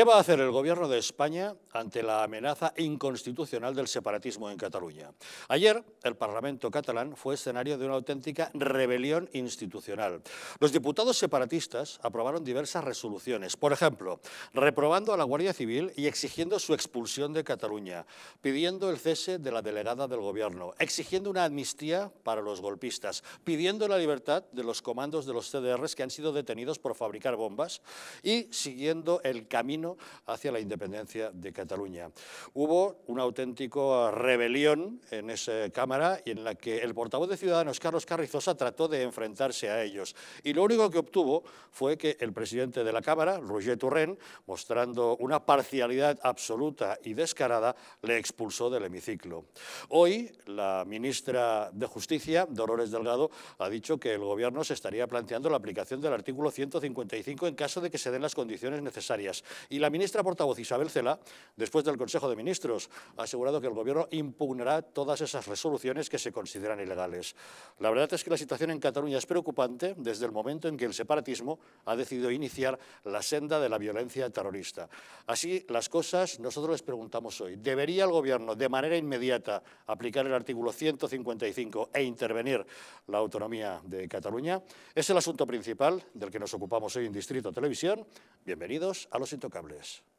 ¿Qué va a hacer el Gobierno de España ante la amenaza inconstitucional del separatismo en Cataluña? Ayer, el Parlamento catalán fue escenario de una auténtica rebelión institucional. Los diputados separatistas aprobaron diversas resoluciones, por ejemplo, reprobando a la Guardia Civil y exigiendo su expulsión de Cataluña, pidiendo el cese de la delegada del Gobierno, exigiendo una amnistía para los golpistas, pidiendo la libertad de los comandos de los CDRs que han sido detenidos por fabricar bombas y siguiendo el camino hacia la independencia de Cataluña. Hubo una auténtica rebelión en esa Cámara y en la que el portavoz de Ciudadanos, Carlos Carrizosa, trató de enfrentarse a ellos. Y lo único que obtuvo fue que el presidente de la Cámara, Roger Turren, mostrando una parcialidad absoluta y descarada, le expulsó del hemiciclo. Hoy, la ministra de Justicia, Dolores Delgado, ha dicho que el Gobierno se estaría planteando la aplicación del artículo 155 en caso de que se den las condiciones necesarias. Y la ministra portavoz Isabel Cela, después del Consejo de Ministros, ha asegurado que el Gobierno impugnará todas esas resoluciones que se consideran ilegales. La verdad es que la situación en Cataluña es preocupante desde el momento en que el separatismo ha decidido iniciar la senda de la violencia terrorista. Así las cosas, nosotros les preguntamos hoy, ¿debería el Gobierno de manera inmediata aplicar el artículo 155 e intervenir la autonomía de Cataluña? Es el asunto principal del que nos ocupamos hoy en Distrito Televisión. Bienvenidos a Los Intocables. Cables.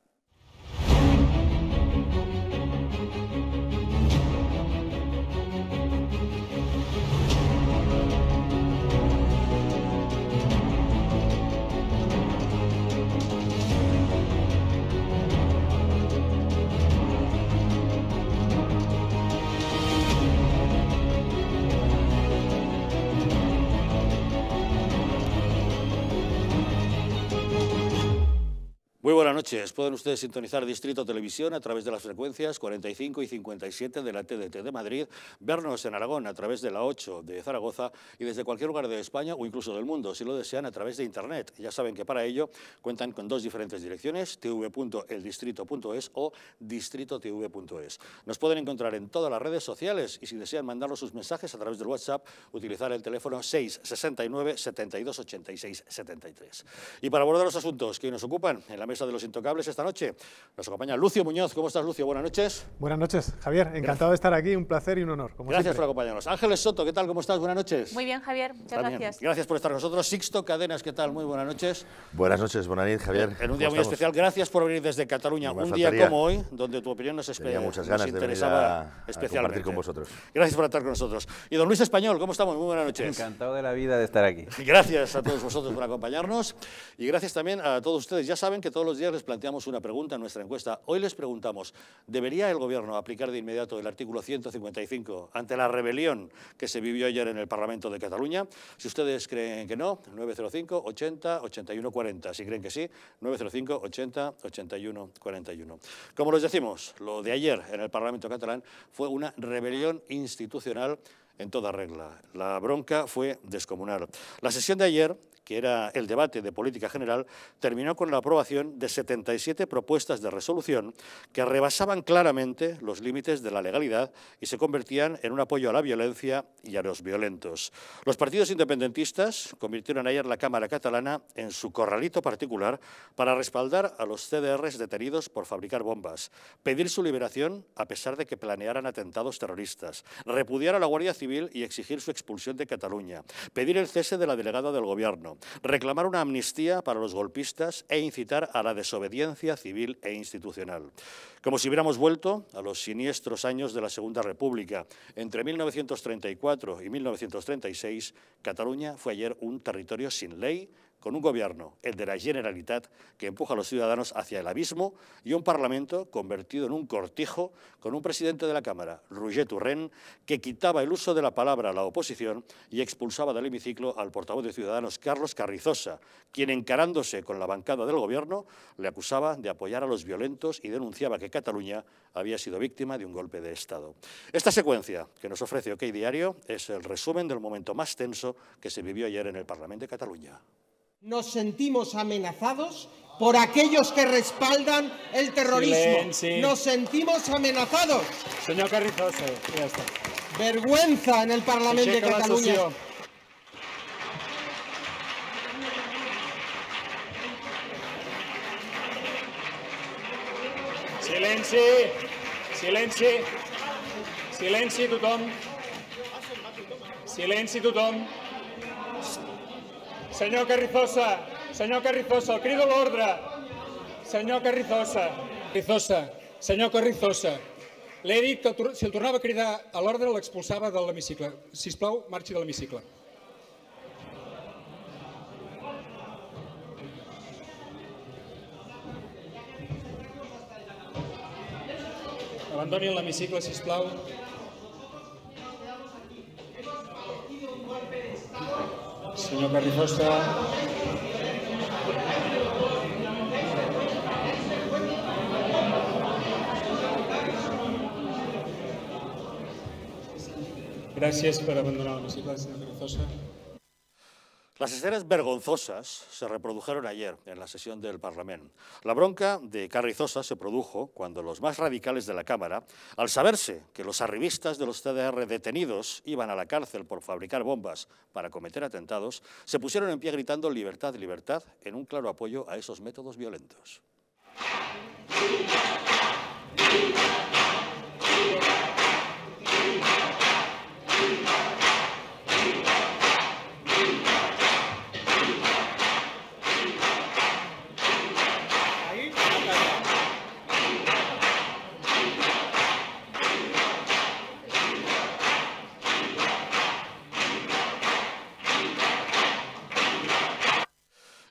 Muy buenas noches. Pueden ustedes sintonizar Distrito Televisión a través de las frecuencias 45 y 57 de la TDT de Madrid, vernos en Aragón a través de la 8 de Zaragoza y desde cualquier lugar de España o incluso del mundo, si lo desean, a través de Internet. Ya saben que para ello cuentan con dos diferentes direcciones, tv.eldistrito.es o distritotv.es. Nos pueden encontrar en todas las redes sociales y si desean mandarnos sus mensajes a través del WhatsApp, utilizar el teléfono 669 72 86 73. Y para abordar los asuntos que hoy nos ocupan, en la mesa de los intocables esta noche. Nos acompaña Lucio Muñoz. ¿Cómo estás, Lucio? Buenas noches. Buenas noches, Javier. Encantado de estar aquí. Un placer y un honor. gracias por acompañarnos. Ángeles Soto, ¿qué tal? ¿Cómo estás? Buenas noches. Muy bien, Javier. Muchas gracias. Gracias por estar con nosotros. Sixto Cadenas, ¿qué tal? Muy buenas noches. Buenas noches, buenas noches, Javier. En un día muy especial. Gracias por venir desde Cataluña. un día como hoy, donde tu opinión nos, Tenía muchas ganas interesaba de especialmente. con vosotros. Gracias por estar con nosotros. Y don Luis Español, ¿cómo estamos? Muy buenas noches. Encantado de la vida de estar aquí. Gracias a todos vosotros por acompañarnos y gracias también a todos ustedes. Ya saben que todos los días les planteamos una pregunta en nuestra encuesta. Hoy les preguntamos, ¿debería el Gobierno aplicar de inmediato el artículo 155 ante la rebelión que se vivió ayer en el Parlamento de Cataluña? Si ustedes creen que no, 905 80 81 40. Si creen que sí, 905 80 81 41. Como les decimos, lo de ayer en el Parlamento catalán fue una rebelión institucional en toda regla. La bronca fue descomunal. La sesión de ayer que era el debate de política general, terminó con la aprobación de 77 propuestas de resolución que rebasaban claramente los límites de la legalidad y se convertían en un apoyo a la violencia y a los violentos. Los partidos independentistas convirtieron ayer la Cámara catalana en su corralito particular para respaldar a los CDRs detenidos por fabricar bombas, pedir su liberación a pesar de que planearan atentados terroristas, repudiar a la Guardia Civil y exigir su expulsión de Cataluña, pedir el cese de la delegada del Gobierno, reclamar una amnistía para los golpistas e incitar a la desobediencia civil e institucional. Como si hubiéramos vuelto a los siniestros años de la Segunda República. Entre 1934 y 1936, Cataluña fue ayer un territorio sin ley, con un gobierno, el de la Generalitat, que empuja a los ciudadanos hacia el abismo y un Parlamento convertido en un cortijo con un presidente de la Cámara, Roger Turren, que quitaba el uso de la palabra a la oposición y expulsaba del hemiciclo al portavoz de Ciudadanos, Carlos Carrizosa, quien encarándose con la bancada del gobierno le acusaba de apoyar a los violentos y denunciaba que Cataluña había sido víctima de un golpe de Estado. Esta secuencia que nos ofrece OK Diario es el resumen del momento más tenso que se vivió ayer en el Parlamento de Cataluña nos sentimos amenazados por aquellos que respaldan el terrorismo. Nos sentimos amenazados. Señor Carrizosa, ya está. Vergüenza en el Parlamento de Cataluña. Silenci, silenci, silenci tothom. Silenci tothom. Senyor Carrizosa, senyor Carrizosa, crido l'ordre. Senyor Carrizosa, Carrizosa, senyor Carrizosa, l'he dit que si el tornava a cridar a l'ordre l'expulsava de l'hemicicle. Si plau, marxi de l'hemicicle. Abandonin l'hemicicle, si plau. Senyor Carrizosa. Gràcies per abandonar l'hemicicle, senyor Carrizosa. Las escenas vergonzosas se reprodujeron ayer en la sesión del Parlamento. La bronca de Carrizosa se produjo cuando los más radicales de la Cámara, al saberse que los arribistas de los CDR detenidos iban a la cárcel por fabricar bombas para cometer atentados, se pusieron en pie gritando libertad, libertad, en un claro apoyo a esos métodos violentos.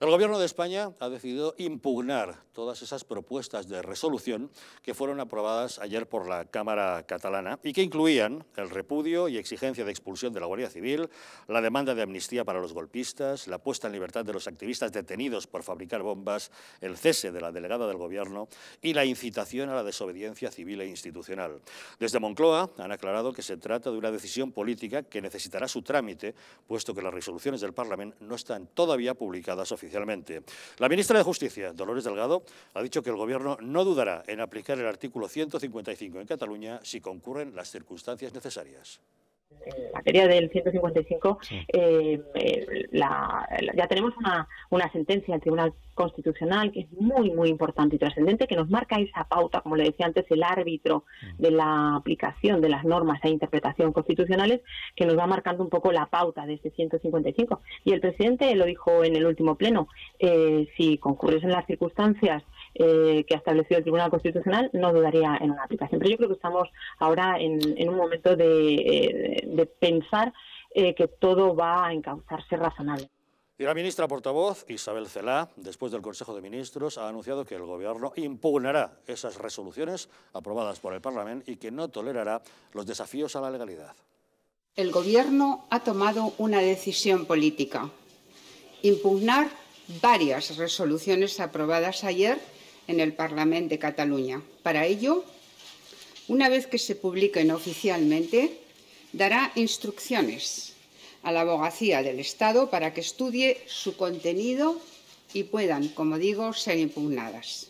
El Gobierno de España ha decidido impugnar todas esas propuestas de resolución que fueron aprobadas ayer por la Cámara catalana y que incluían el repudio y exigencia de expulsión de la Guardia Civil, la demanda de amnistía para los golpistas, la puesta en libertad de los activistas detenidos por fabricar bombas, el cese de la delegada del Gobierno y la incitación a la desobediencia civil e institucional. Desde Moncloa han aclarado que se trata de una decisión política que necesitará su trámite, puesto que las resoluciones del Parlamento no están todavía publicadas oficialmente la ministra de Justicia, Dolores Delgado, ha dicho que el Gobierno no dudará en aplicar el artículo 155 en Cataluña si concurren las circunstancias necesarias en materia del 155, eh, eh, ya tenemos una, una sentencia del Tribunal Constitucional que es muy, muy importante y trascendente, que nos marca esa pauta, como le decía antes, el árbitro de la aplicación de las normas e interpretación constitucionales, que nos va marcando un poco la pauta de ese 155. Y el presidente lo dijo en el último pleno, eh, si concurres en las circunstancias eh, que ha establecido el Tribunal Constitucional, no dudaría en una aplicación. Pero yo creo que estamos ahora en, un momento de, eh, pensar eh, que todo va a encauzarse razonable. Y la ministra portavoz, Isabel Celá, después del Consejo de Ministros, ha anunciado que el Gobierno impugnará esas resoluciones aprobadas por el Parlamento y que no tolerará los desafíos a la legalidad. El Gobierno ha tomado una decisión política, impugnar varias resoluciones aprobadas ayer en el Parlamento de Cataluña. Para ello, una vez que se publiquen oficialmente, dará instrucciones a la abogacía del Estado para que estudie su contenido y puedan, como digo, ser impugnadas.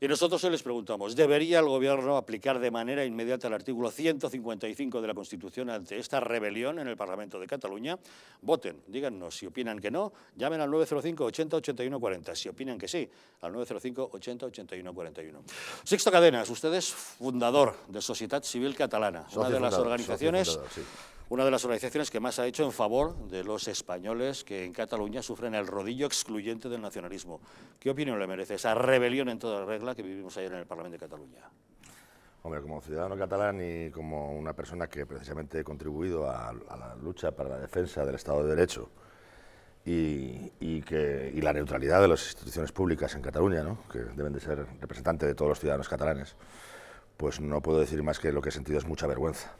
Y nosotros hoy les preguntamos, ¿debería el Gobierno aplicar de manera inmediata el artículo 155 de la Constitución ante esta rebelión en el Parlamento de Cataluña? Voten, díganos si opinan que no, llamen al 905 80 81 40. Si opinan que sí, al 905 80 81 41. Sixto Cadenas, usted es fundador de Sociedad Civil Catalana, una de las organizaciones una de las organizaciones que más ha hecho en favor de los españoles que en Cataluña sufren el rodillo excluyente del nacionalismo. ¿Qué opinión le merece esa rebelión en toda regla que vivimos ayer en el Parlamento de Cataluña? Hombre, como ciudadano catalán y como una persona que precisamente ha contribuido a, la lucha para la defensa del Estado de Derecho y, que, la neutralidad de las instituciones públicas en Cataluña, que deben de ser representantes de todos los ciudadanos catalanes, pues no puedo decir más que lo que he sentido es mucha vergüenza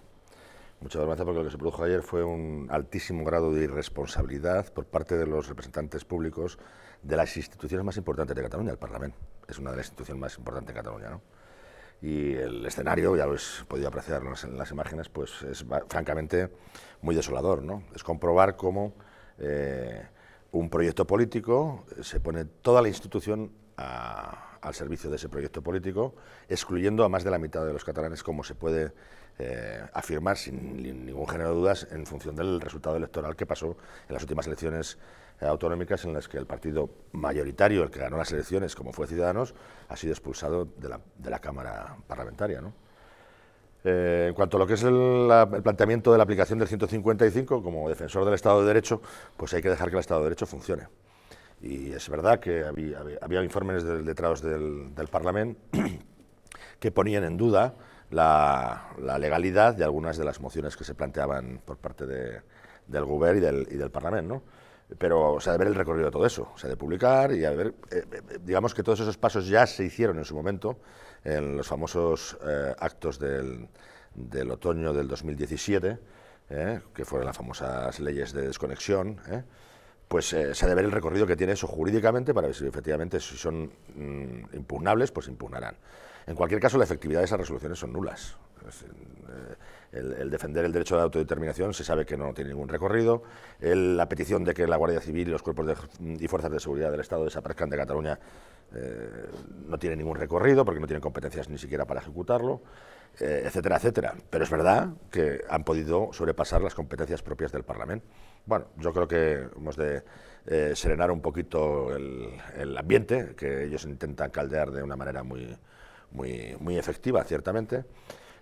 Muchas gracias porque lo que se produjo ayer fue un altísimo grado de irresponsabilidad por parte de los representantes públicos de las instituciones más importantes de Cataluña, el Parlamento. Es una de las instituciones más importantes de Cataluña, ¿no? Y el escenario, ya lo habéis podido apreciar en las, imágenes, pues es francamente muy desolador, ¿no? Es comprobar cómo eh, un proyecto político se pone toda la institución al servicio de ese proyecto político, excluyendo a más de la mitad de los catalanes, como se puede eh, afirmar sin ningún género de dudas en función del resultado electoral que pasó en las últimas elecciones eh, autonómicas en las que el partido mayoritario, el que ganó las elecciones, como fue Ciudadanos, ha sido expulsado de la, de la Cámara Parlamentaria. Eh, en cuanto a lo que es el, planteamiento de la aplicación del 155, como defensor del Estado de Derecho, pues hay que dejar que el Estado de Derecho funcione. Y es verdad que había, informes de, letrados del, del Parlamento que ponían en duda la, legalidad de algunas de las mociones que se planteaban por parte del Gobierno y del, y del Parlamento. ¿no? Pero o sea, de ver el recorrido de todo eso, o sea, de publicar y a ver, eh, eh, digamos que todos esos pasos ya se hicieron en su momento en los famosos eh, actos del, del, otoño del 2017, que fueron las famosas leyes de desconexión, pues se ha de ver el recorrido que tiene eso jurídicamente para ver si efectivamente si son mm, impugnables, pues impugnarán. En cualquier caso, la efectividad de esas resoluciones son nulas. Eh, el, defender el derecho de autodeterminación se sabe que no tiene ningún recorrido. la petición de que la Guardia Civil y los cuerpos y fuerzas de seguridad del Estado desaparezcan de Cataluña eh, no tiene ningún recorrido porque no tienen competencias ni siquiera para ejecutarlo, eh, etcétera, etcétera. Pero es verdad que han podido sobrepasar las competencias propias del Parlamento. Bueno, yo creo que hemos de serenar un poquito el ambiente, que ellos intentan caldear de una manera muy, muy, muy efectiva, ciertamente,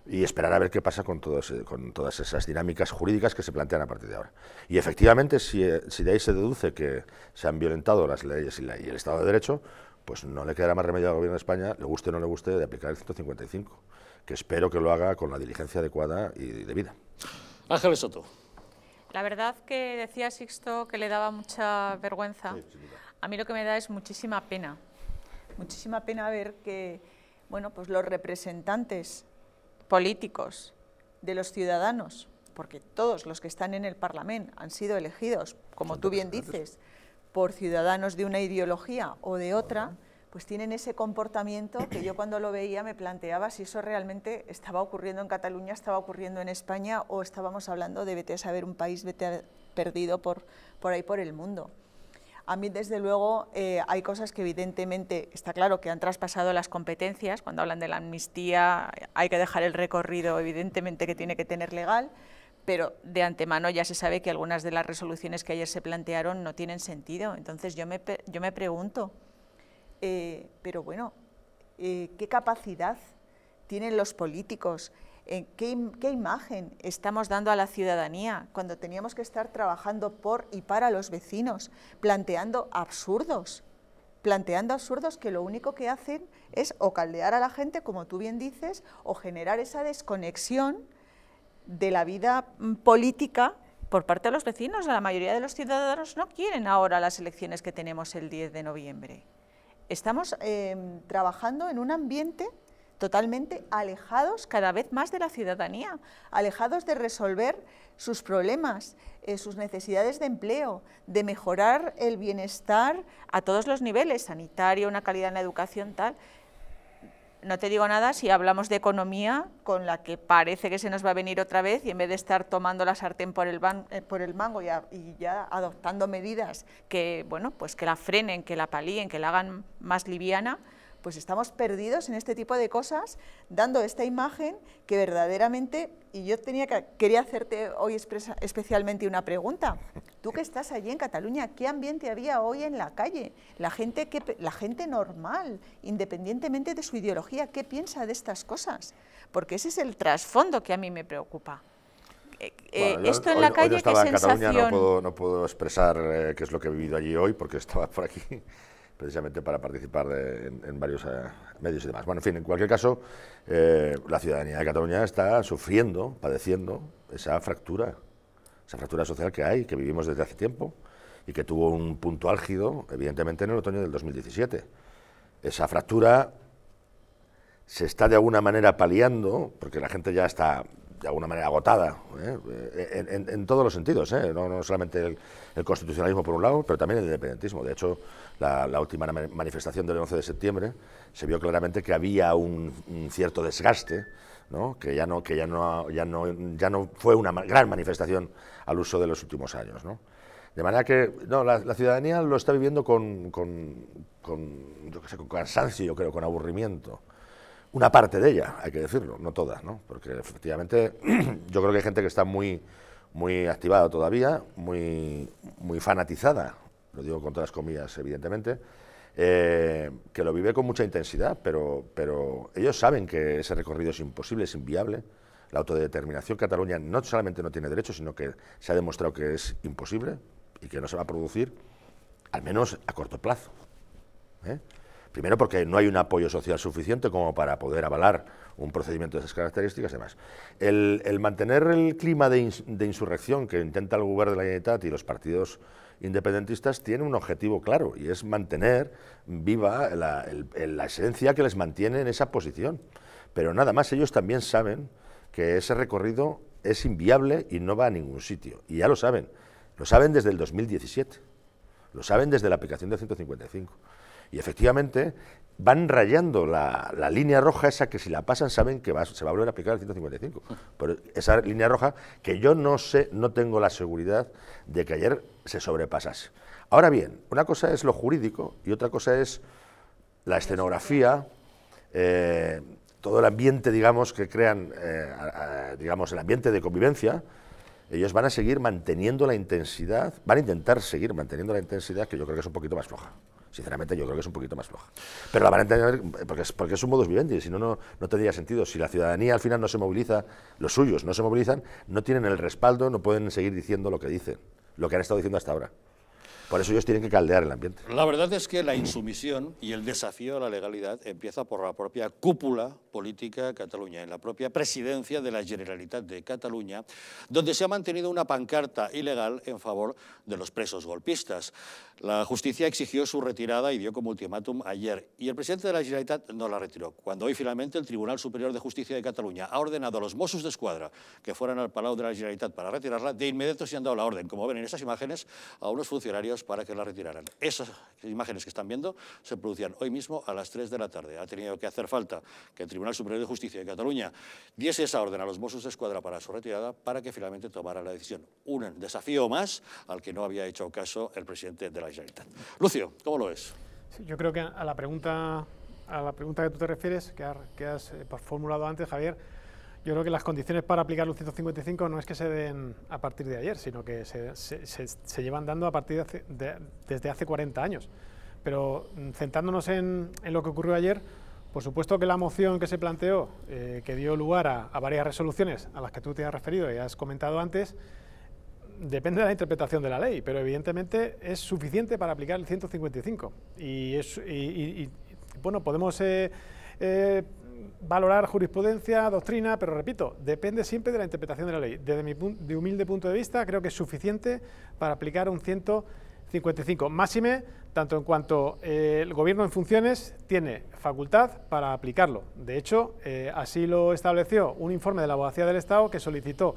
y esperar a ver qué pasa con, todos, con todas esas dinámicas jurídicas que se plantean a partir de ahora. Y efectivamente, si, si de ahí se deduce que se han violentado las leyes y, y, el Estado de Derecho, pues no le quedará más remedio al Gobierno de España, le guste o no le guste, de aplicar el 155, que espero que lo haga con la diligencia adecuada y debida. Ángeles Soto. La verdad que decía Sixto que le daba mucha vergüenza. a mí lo que me da es muchísima pena. Muchísima pena ver que bueno, pues los representantes políticos de los ciudadanos, porque todos los que están en el Parlamento han sido elegidos, como tú bien dices, por ciudadanos de una ideología o de otra, pues tienen ese comportamiento que yo cuando lo veía me planteaba si eso realmente estaba ocurriendo en Cataluña, estaba ocurriendo en España o estábamos hablando de vete a saber un país vete perdido por, por ahí por el mundo. A mí, desde luego, eh, hay cosas que evidentemente está claro que han traspasado las competencias. Cuando hablan de la amnistía, hay que dejar el recorrido, evidentemente, que tiene que tener legal, pero de antemano ya se sabe que algunas de las resoluciones que ayer se plantearon no tienen sentido. Entonces, yo me, yo me pregunto, eh, pero bueno, eh, ¿qué capacidad tienen los políticos ¿Qué, imagen estamos dando a la ciudadanía cuando teníamos que estar trabajando por y para los vecinos, planteando absurdos? planteando absurdos que lo único que hacen es o caldear a la gente, como tú bien dices, o generar esa desconexión de la vida mm, política por parte de los vecinos. La mayoría de los ciudadanos no quieren ahora las elecciones que tenemos el 10 de noviembre. Estamos em, trabajando en un ambiente totalmente alejados cada vez más de la ciudadanía, alejados de resolver sus problemas, eh, sus necesidades de empleo, de mejorar el bienestar a todos los niveles, sanitario, una calidad en la educación, tal. No te digo nada si hablamos de economía, con la que parece que se nos va a venir otra vez y en vez de estar tomando la sartén por el, eh, por el mango y, y, ya adoptando medidas que, bueno, pues que la frenen, que la palíen, que la hagan más liviana, pues estamos perdidos en este tipo de cosas, dando esta imagen que verdaderamente, y yo tenía que, quería hacerte hoy especialmente una pregunta, tú que estás allí en Cataluña, ¿qué ambiente había hoy en la calle? La gente, que, la gente normal, independientemente de su ideología, ¿qué piensa de estas cosas? Porque ese es el trasfondo que a mí me preocupa. Eh, eh, esto en la calle, yo estaba en Cataluña, no puedo, no puedo expresar eh, qué es lo que he vivido allí hoy, porque estaba por aquí precisamente para participar en, varios eh, medios y demás. Bueno, en fin, en cualquier caso, eh, la ciudadanía de Cataluña está sufriendo, padeciendo esa fractura, esa fractura social que hay, que vivimos desde hace tiempo y que tuvo un punto álgido, evidentemente, en el otoño del 2017. Esa fractura se está de alguna manera paliando, porque la gente ya está de alguna manera agotada, ¿eh? en, todos los sentidos, ¿eh? no, solamente el, constitucionalismo por un lado, pero también el independentismo. De hecho, la, última manifestación del 11 de septiembre se vio claramente que había un, cierto desgaste, ¿no? que, ya no, que ya, no, ya, no, ya no fue una gran manifestación al uso de los últimos años. ¿no? De manera que no, la, ciudadanía lo está viviendo con, con, yo sé, con cansancio, yo creo, con aburrimiento. Una parte de ella, hay que decirlo, no todas, ¿no? Porque efectivamente yo creo que hay gente que está muy, muy activada todavía, muy, muy fanatizada, lo digo con todas las comillas, evidentemente, eh, que lo vive con mucha intensidad, pero, pero ellos saben que ese recorrido es imposible, es inviable. La autodeterminación Cataluña no solamente no tiene derecho, sino que se ha demostrado que es imposible y que no se va a producir, al menos a corto plazo. ¿eh? Primero porque no hay un apoyo social suficiente como para poder avalar un procedimiento de esas características. Además, el, el mantener el clima de, de, insurrección que intenta el gobierno de la Generalitat y los partidos independentistas tiene un objetivo claro y es mantener viva la, la esencia que les mantiene en esa posición. Pero nada más, ellos también saben que ese recorrido es inviable y no va a ningún sitio. Y ya lo saben. Lo saben desde el 2017. Lo saben desde la aplicación del 155. Y efectivamente van rayando la, línea roja esa que si la pasan saben que se va a volver a aplicar el 155. Pero esa línea roja que yo no sé, no tengo la seguridad de que ayer se sobrepasase. Ahora bien, una cosa es lo jurídico y otra cosa es la escenografía, eh, todo el ambiente, digamos, que crean, eh, digamos, el ambiente de convivencia, ellos van a seguir manteniendo la intensidad, van a intentar seguir manteniendo la intensidad que yo creo que es un poquito más floja. Sinceramente, yo creo que es un poquito más floja. Pero la van a entender porque es, porque es un modus vivendi, si no, no, no tendría sentido. Si la ciudadanía al final no se moviliza, los suyos no se movilizan, no tienen el respaldo, no pueden seguir diciendo lo que dicen, lo que han estado diciendo hasta ahora. Por eso ellos tienen que caldear el ambiente. La verdad es que la insumisión y el desafío a la legalidad empieza por la propia cúpula política Cataluña, en la propia presidencia de la Generalitat de Cataluña, donde se ha mantenido una pancarta ilegal en favor de los presos golpistas. La justicia exigió su retirada y dio como ultimátum ayer, y el presidente de la Generalitat no la retiró, cuando hoy finalmente el Tribunal Superior de Justicia de Cataluña ha ordenado a los Mossos de Escuadra que fueran al Palau de la Generalitat para retirarla, de inmediato se han dado la orden, como ven en esas imágenes, a unos funcionarios para que la retiraran. Esas imágenes que están viendo se producían hoy mismo a las 3 de la tarde. Ha tenido que hacer falta que el Tribunal Superior de Justicia de Cataluña diese esa orden a los Mossos de Escuadra para su retirada para que finalmente tomara la decisión. Un desafío más al que no había hecho caso el presidente de la Generalitat. Lucio, ¿cómo lo es? yo creo que a la pregunta a la pregunta que tú te refieres, que has, eh, formulado antes, Javier, yo creo que las condiciones para aplicar el 155 no es que se den a partir de ayer, sino que se, se, llevan dando a partir de, desde hace 40 años. Pero mm, centrándonos en, en, lo que ocurrió ayer, por supuesto que la moción que se planteó, eh, que dio lugar a, varias resoluciones a las que tú te has referido y has comentado antes, depende de la interpretación de la ley, pero evidentemente es suficiente para aplicar el 155. Y, es, bueno, podemos... Eh, eh, valorar jurisprudencia, doctrina, pero repito, depende siempre de la interpretación de la ley. Desde mi de humilde punto de vista, creo que es suficiente para aplicar un 155. Máxime, tanto en cuanto eh, el Gobierno en funciones tiene facultad para aplicarlo. De hecho, eh, así lo estableció un informe de la Abogacía del Estado que solicitó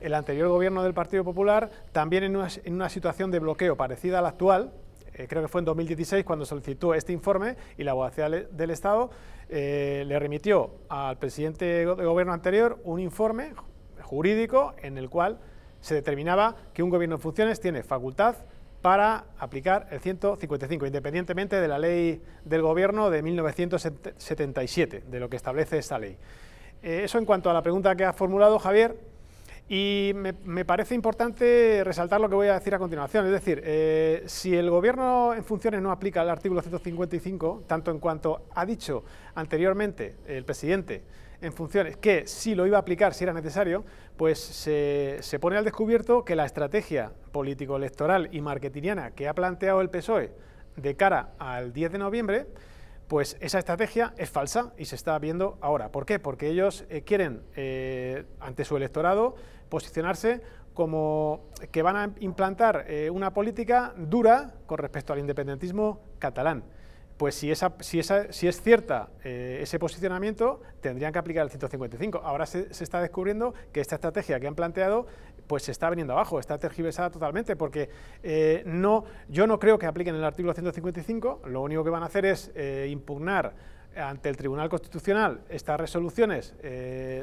el anterior Gobierno del Partido Popular, también en una, en una situación de bloqueo parecida a la actual, eh, creo que fue en 2016 cuando solicitó este informe y la abogacía del Estado eh, le remitió al presidente de gobierno anterior un informe jurídico en el cual se determinaba que un gobierno en funciones tiene facultad para aplicar el 155, independientemente de la ley del gobierno de 1977, de lo que establece esta ley. Eh, eso en cuanto a la pregunta que ha formulado Javier, y me, parece importante resaltar lo que voy a decir a continuación. Es decir, eh, si el Gobierno en funciones no aplica el artículo 155, tanto en cuanto ha dicho anteriormente el presidente en funciones que sí lo iba a aplicar si era necesario, pues se, se pone al descubierto que la estrategia político-electoral y marketingiana que ha planteado el PSOE de cara al 10 de noviembre pues esa estrategia es falsa y se está viendo ahora. ¿Por qué? Porque ellos eh, quieren, eh, ante su electorado, posicionarse como que van a implantar eh, una política dura con respecto al independentismo catalán pues si, es cierta ese posicionamiento, tendrían que aplicar el 155. Ahora se, está descubriendo que esta estrategia que han planteado pues se está viniendo abajo, está tergiversada totalmente, porque eh, no, yo no creo que apliquen el artículo 155, lo único que van a hacer es eh, impugnar ante el Tribunal Constitucional estas resoluciones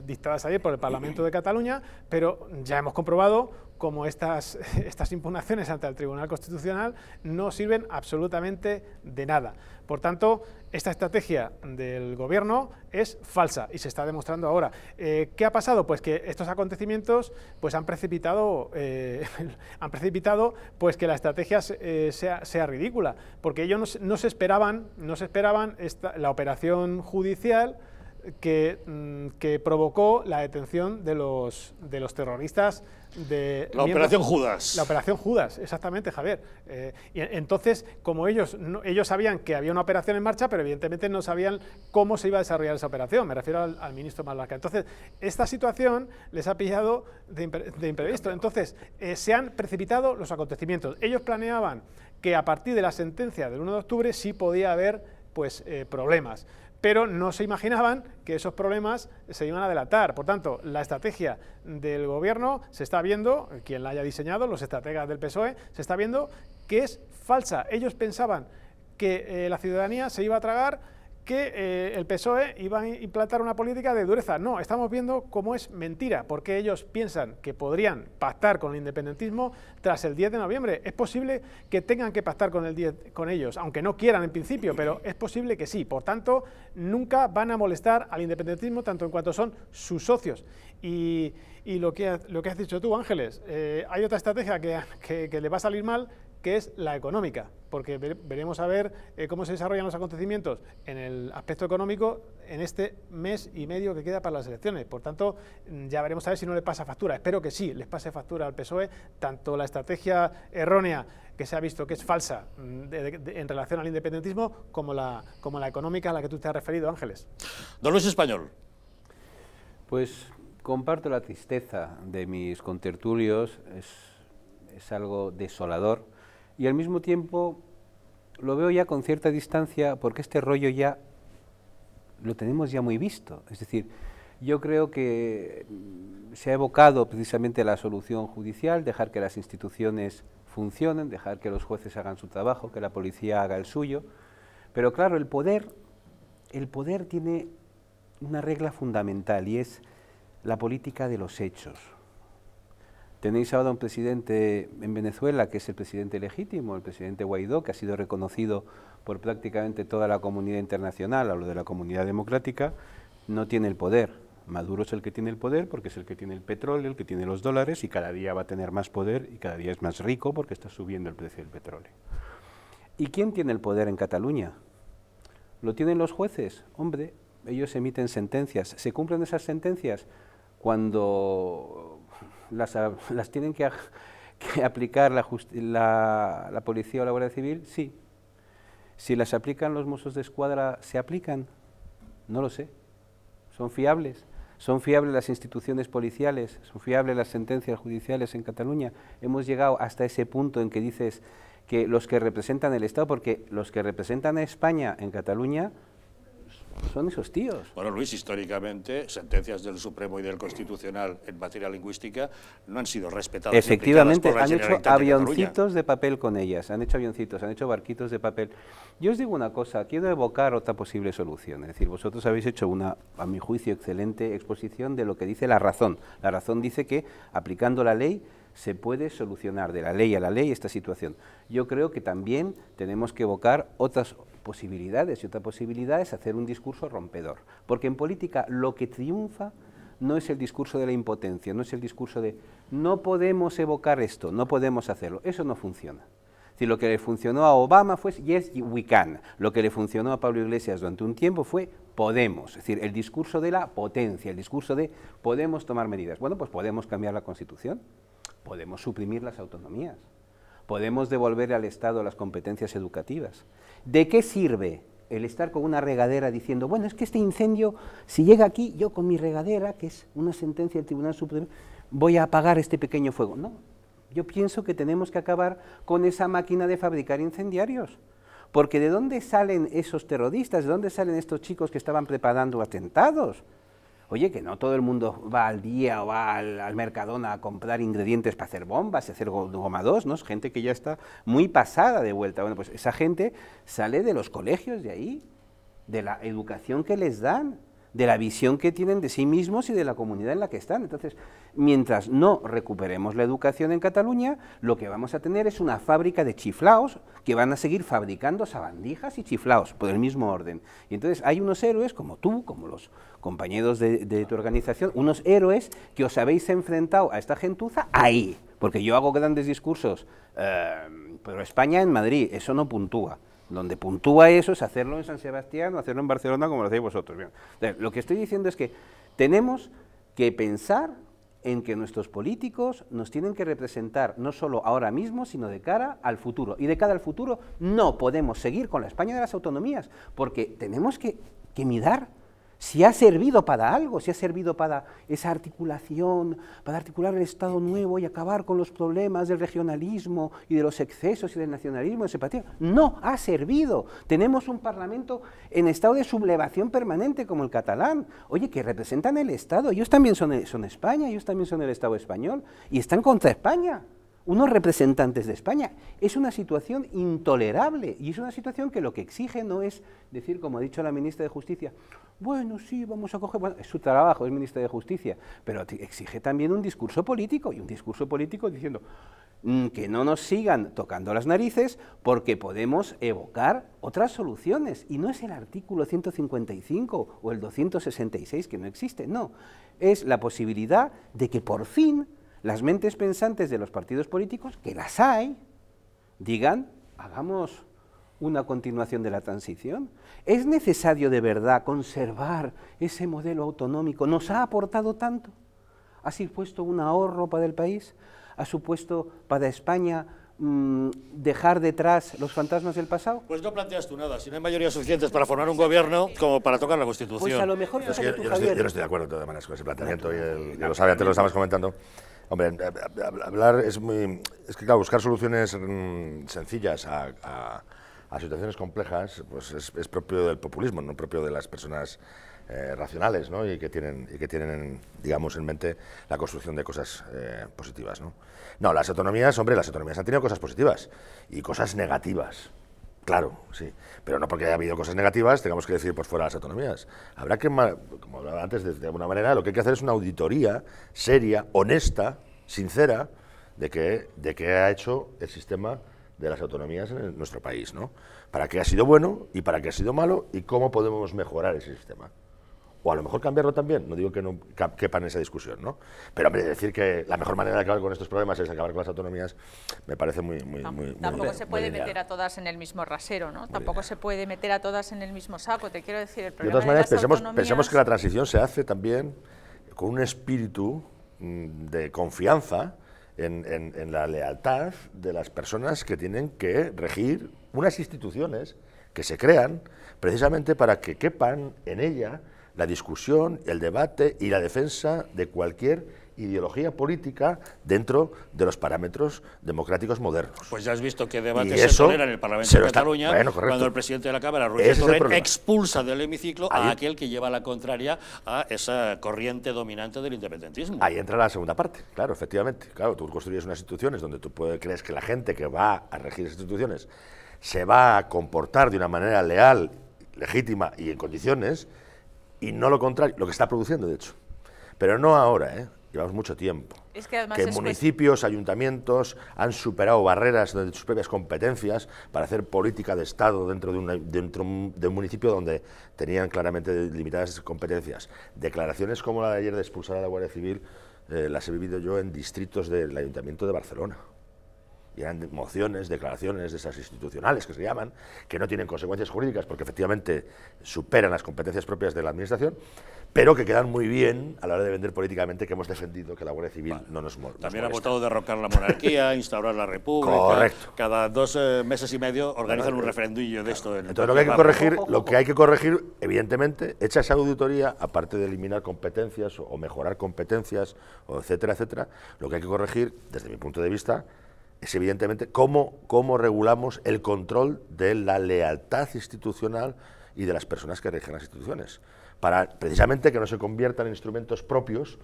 dictadas ayer por el Parlamento de Cataluña, pero ya hemos comprobado como estas, estas impugnaciones ante el Tribunal Constitucional no sirven absolutamente de nada. Por tanto, esta estrategia del Gobierno es falsa y se está demostrando ahora. Eh, ¿Qué ha pasado? Pues que estos acontecimientos pues, han precipitado, eh, han precipitado pues, que la estrategia eh, sea, ridícula, porque ellos no, se esperaban, no se esperaban la operación judicial que, mm, que, provocó la detención de los, de los terroristas de... La Operación Judas. La Operación Judas, exactamente, Javier. Eh, y entonces, como ellos, ellos sabían que había una operación en marcha, pero evidentemente no sabían cómo se iba a desarrollar esa operación, me refiero al, ministro Malaca. Entonces, esta situación les ha pillado de, imprevisto. Entonces, eh, se han precipitado los acontecimientos. Ellos planeaban que a partir de la sentencia del 1 de octubre sí podía haber pues, eh, problemas pero no se imaginaban que esos problemas se iban a delatar. Por tanto, la estrategia del gobierno se está viendo, quien la haya diseñado, los estrategas del PSOE, se está viendo que es falsa. Ellos pensaban que eh, la ciudadanía se iba a tragar que eh, el PSOE iba a implantar una política de dureza. No, estamos viendo cómo es mentira, porque ellos piensan que podrían pactar con el independentismo tras el 10 de noviembre. Es posible que tengan que pactar con, el 10, con ellos, aunque no quieran en principio, pero es posible que sí. Por tanto, nunca van a molestar al independentismo tanto en cuanto son sus socios. Y, lo, que, has dicho tú, Ángeles, eh, hay otra estrategia que le va a salir mal, que es la económica, porque veremos a ver eh, cómo se desarrollan los acontecimientos en el aspecto económico en este mes y medio que queda para las elecciones. Por tanto, mm, ya veremos a ver si no le pasa factura. Espero que sí, les pase factura al PSOE, tanto la estrategia errónea que se ha visto que es falsa mm, en relación al independentismo, como la, como la económica a la que tú te has referido, Ángeles. Don Luis Español. Pues comparto la tristeza de mis contertulios, es, es algo desolador y al mismo tiempo lo veo ya con cierta distancia porque este rollo ya lo tenemos ya muy visto. Es decir, yo creo que se ha evocado precisamente la solución judicial, dejar que las instituciones funcionen, dejar que los jueces hagan su trabajo, que la policía haga el suyo. Pero claro, el poder, el poder tiene una regla fundamental y es la política de los hechos. Tenéis ahora un presidente en Venezuela que es el presidente legítimo, el presidente Guaidó, que ha sido reconocido por prácticamente toda la comunidad internacional, hablo de la comunidad democrática, no tiene el poder. Maduro es el que tiene el poder porque es el que tiene el petróleo, el que tiene los dólares y cada día va a tener más poder y cada día es más rico porque está subiendo el precio del petróleo. ¿Y quién tiene el poder en Cataluña? ¿Lo tienen los jueces? Hombre, ellos emiten sentencias. ¿Se cumplen esas sentencias? Cuando las, las tienen que, aplicar la, la, policía o la Guardia Civil, sí. Si las aplican los mozos de escuadra, ¿se aplican? No lo sé. ¿Son fiables? ¿Son fiables las instituciones policiales? ¿Son fiables las sentencias judiciales en Cataluña? Hemos llegado hasta ese punto en que dices que los que representan el Estado, porque los que representan a España en Cataluña son esos tíos. Bueno, Luis, históricamente, sentencias del Supremo y del Constitucional en materia lingüística no han sido respetadas. Efectivamente, han hecho avioncitos de, papel con ellas, han hecho avioncitos, han hecho barquitos de papel. Yo os digo una cosa, quiero evocar otra posible solución. Es decir, vosotros habéis hecho una, a mi juicio, excelente exposición de lo que dice la razón. La razón dice que, aplicando la ley, se puede solucionar de la ley a la ley esta situación. Yo creo que también tenemos que evocar otras posibilidades y otra posibilidad es hacer un discurso rompedor, porque en política lo que triunfa no es el discurso de la impotencia, no es el discurso de no podemos evocar esto, no podemos hacerlo, eso no funciona. Si lo que le funcionó a Obama fue yes, we can. Lo que le funcionó a Pablo Iglesias durante un tiempo fue podemos. Es decir, el discurso de la potencia, el discurso de podemos tomar medidas. Bueno, pues podemos cambiar la Constitución, podemos suprimir las autonomías, podemos devolver al Estado las competencias educativas. ¿De qué sirve el estar con una regadera diciendo, bueno, es que este incendio, si llega aquí, yo con mi regadera, que es una sentencia del Tribunal Supremo, voy a apagar este pequeño fuego? No, yo pienso que tenemos que acabar con esa máquina de fabricar incendiarios. Porque ¿de dónde salen esos terroristas? ¿De dónde salen estos chicos que estaban preparando atentados? Oye, que no todo el mundo va al día o va al, Mercadona a comprar ingredientes para hacer bombas y hacer goma 2, ¿no? Es gente que ya está muy pasada de vuelta. Bueno, pues esa gente sale de los colegios de ahí, de la educación que les dan, de la visión que tienen de sí mismos y de la comunidad en la que están. Entonces, mientras no recuperemos la educación en Cataluña, lo que vamos a tener es una fábrica de chiflaos que van a seguir fabricando sabandijas y chiflaos por el mismo orden. Y entonces hay unos héroes como tú, como los compañeros de, tu organización, unos héroes que os habéis enfrentado a esta gentuza ahí, porque yo hago grandes discursos, eh, pero España en Madrid, eso no puntúa. Donde puntúa eso es hacerlo en San Sebastián o hacerlo en Barcelona como lo hacéis vosotros. lo que estoy diciendo es que tenemos que pensar en que nuestros políticos nos tienen que representar no solo ahora mismo, sino de cara al futuro. Y de cara al futuro no podemos seguir con la España de las autonomías, porque tenemos que, que mirar si ha servido para algo, si ha servido para esa articulación, para articular el Estado nuevo y acabar con los problemas del regionalismo y de los excesos y del nacionalismo y simpatía. No, ha servido. Tenemos un Parlamento en estado de sublevación permanente como el catalán. Oye, que representan el Estado. Ellos también son, son España, ellos también son el Estado español y están contra España unos representantes de España. Es una situación intolerable y es una situación que lo que exige no es decir, como ha dicho la ministra de Justicia, bueno, sí, vamos a coger, bueno, es su trabajo, es ministra de Justicia, pero exige también un discurso político y un discurso político diciendo mm, que no nos sigan tocando las narices porque podemos evocar otras soluciones y no es el artículo 155 o el 266 que no existe, no, es la posibilidad de que por fin las mentes pensantes de los partidos políticos, que las hay, digan, hagamos una continuación de la transición. ¿Es necesario de verdad conservar ese modelo autonómico? ¿Nos ha aportado tanto? ¿Ha supuesto un ahorro para el país? ¿Ha supuesto para España mm, dejar detrás los fantasmas del pasado? Pues no planteas tú nada. Si no hay mayorías suficientes para formar un gobierno como para tocar la Constitución. Pues a lo mejor... yo, yo, no estoy, de acuerdo de todas maneras con ese planteamiento y el, lo sabe, antes lo estábamos comentando. Hombre, hablar es muy... Es que, claro, buscar soluciones mm, sencillas a, situaciones complejas pues es, propio del populismo, no propio de las personas eh, racionales ¿no? y que tienen, y que tienen digamos, en mente la construcción de cosas eh, positivas. ¿no? no, las autonomías, hombre, las autonomías han tenido cosas positivas y cosas negativas. Claro, sí. Pero no porque haya habido cosas negativas, tengamos que decir por fuera las autonomías. Habrá que, como hablaba antes, de, alguna manera, lo que hay que hacer es una auditoría seria, honesta, sincera, de qué de que ha hecho el sistema de las autonomías en nuestro país, ¿no? Para qué ha sido bueno y para qué ha sido malo y cómo podemos mejorar ese sistema o a lo mejor cambiarlo también, no digo que no quepa en esa discusión, ¿no? Pero hombre, decir que la mejor manera de acabar con estos problemas es acabar con las autonomías, me parece muy... muy, muy Tampoco se puede meter a todas en el mismo rasero, ¿no? Tampoco se puede meter a todas en el mismo saco, te quiero decir, el problema De todas maneras, pensemos, pensemos que la transición se hace también con un espíritu mm, de confianza en, en, en la lealtad de las personas que tienen que regir unas instituciones que se crean precisamente para que quepan en ella la discusión, el debate y la defensa de cualquier ideología política dentro de los parámetros democráticos modernos. Pues ya has visto que debate se tolera en el Parlamento de Cataluña cuando el presidente de la Cámara, Ruiz Torrent, expulsa del hemiciclo a aquel que lleva la contraria a esa corriente dominante del independentismo. Ahí entra la segunda parte, claro, efectivamente. Claro, tú construyes unas instituciones donde tú crees que la gente que va a regir esas instituciones se va a comportar de una manera leal, legítima y en condiciones, y no lo contrario, lo que está produciendo, de hecho. Pero no ahora, ¿eh? Llevamos mucho tiempo. Es que, municipios, ayuntamientos han superado barreras de sus propias competencias para hacer política de Estado dentro de, una, dentro de un municipio donde tenían claramente limitadas competencias. Declaraciones como la de ayer de expulsar a la Guardia Civil eh, las he vivido yo en distritos del Ayuntamiento de Barcelona y eran mociones, declaraciones de esas institucionales que se llaman, que no tienen consecuencias jurídicas porque efectivamente superan las competencias propias de la Administración, pero que quedan muy bien a la hora de vender políticamente que hemos defendido que la Guardia Civil no nos, molesta. También ha votado derrocar la monarquía, instaurar la república. Correcto. Cada dos eh, meses y medio organizan un referendillo de esto. Entonces lo que hay que corregir, lo que hay que corregir, evidentemente, hecha esa auditoría, aparte de eliminar competencias o mejorar competencias, o etcétera, etcétera, lo que hay que corregir, desde mi punto de vista, es evidentemente cómo, cómo regulamos el control de la lealtad institucional y de las personas que rigen las instituciones, para precisamente que no se conviertan en instrumentos propios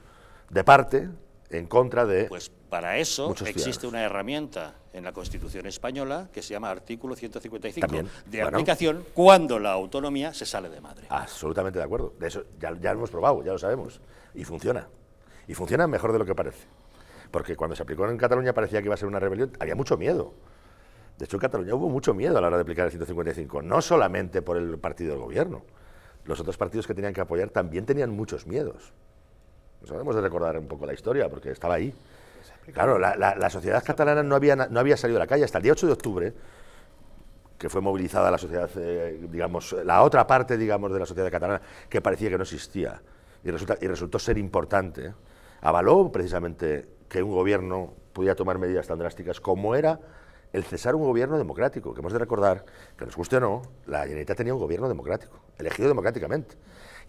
de parte en contra de... Pues para eso existe una herramienta en la Constitución española que se llama artículo 155 de aplicación cuando la autonomía se sale de madre. Absolutamente de acuerdo. De eso ya, ya lo hemos probado, ya lo sabemos. Y funciona. Y funciona mejor de lo que parece. Porque cuando se aplicó en Cataluña parecía que iba a ser una rebelión, había mucho miedo. De hecho, en Cataluña hubo mucho miedo a la hora de aplicar el 155, no solamente por el partido del gobierno. Los otros partidos que tenían que apoyar también tenían muchos miedos. Nos debemos de recordar un poco la historia, porque estaba ahí. Claro, la, sociedad catalana no había, no había salido a la calle hasta el día 8 de octubre, que fue movilizada la sociedad, eh, digamos, la otra parte, digamos, de la sociedad catalana, que parecía que no existía, y, resulta, y resultó ser importante, avaló precisamente que un gobierno pudiera tomar medidas tan drásticas como era el cesar un gobierno democrático, que hemos de recordar, que nos guste o no, la Generalitat tenía un gobierno democrático, elegido democráticamente.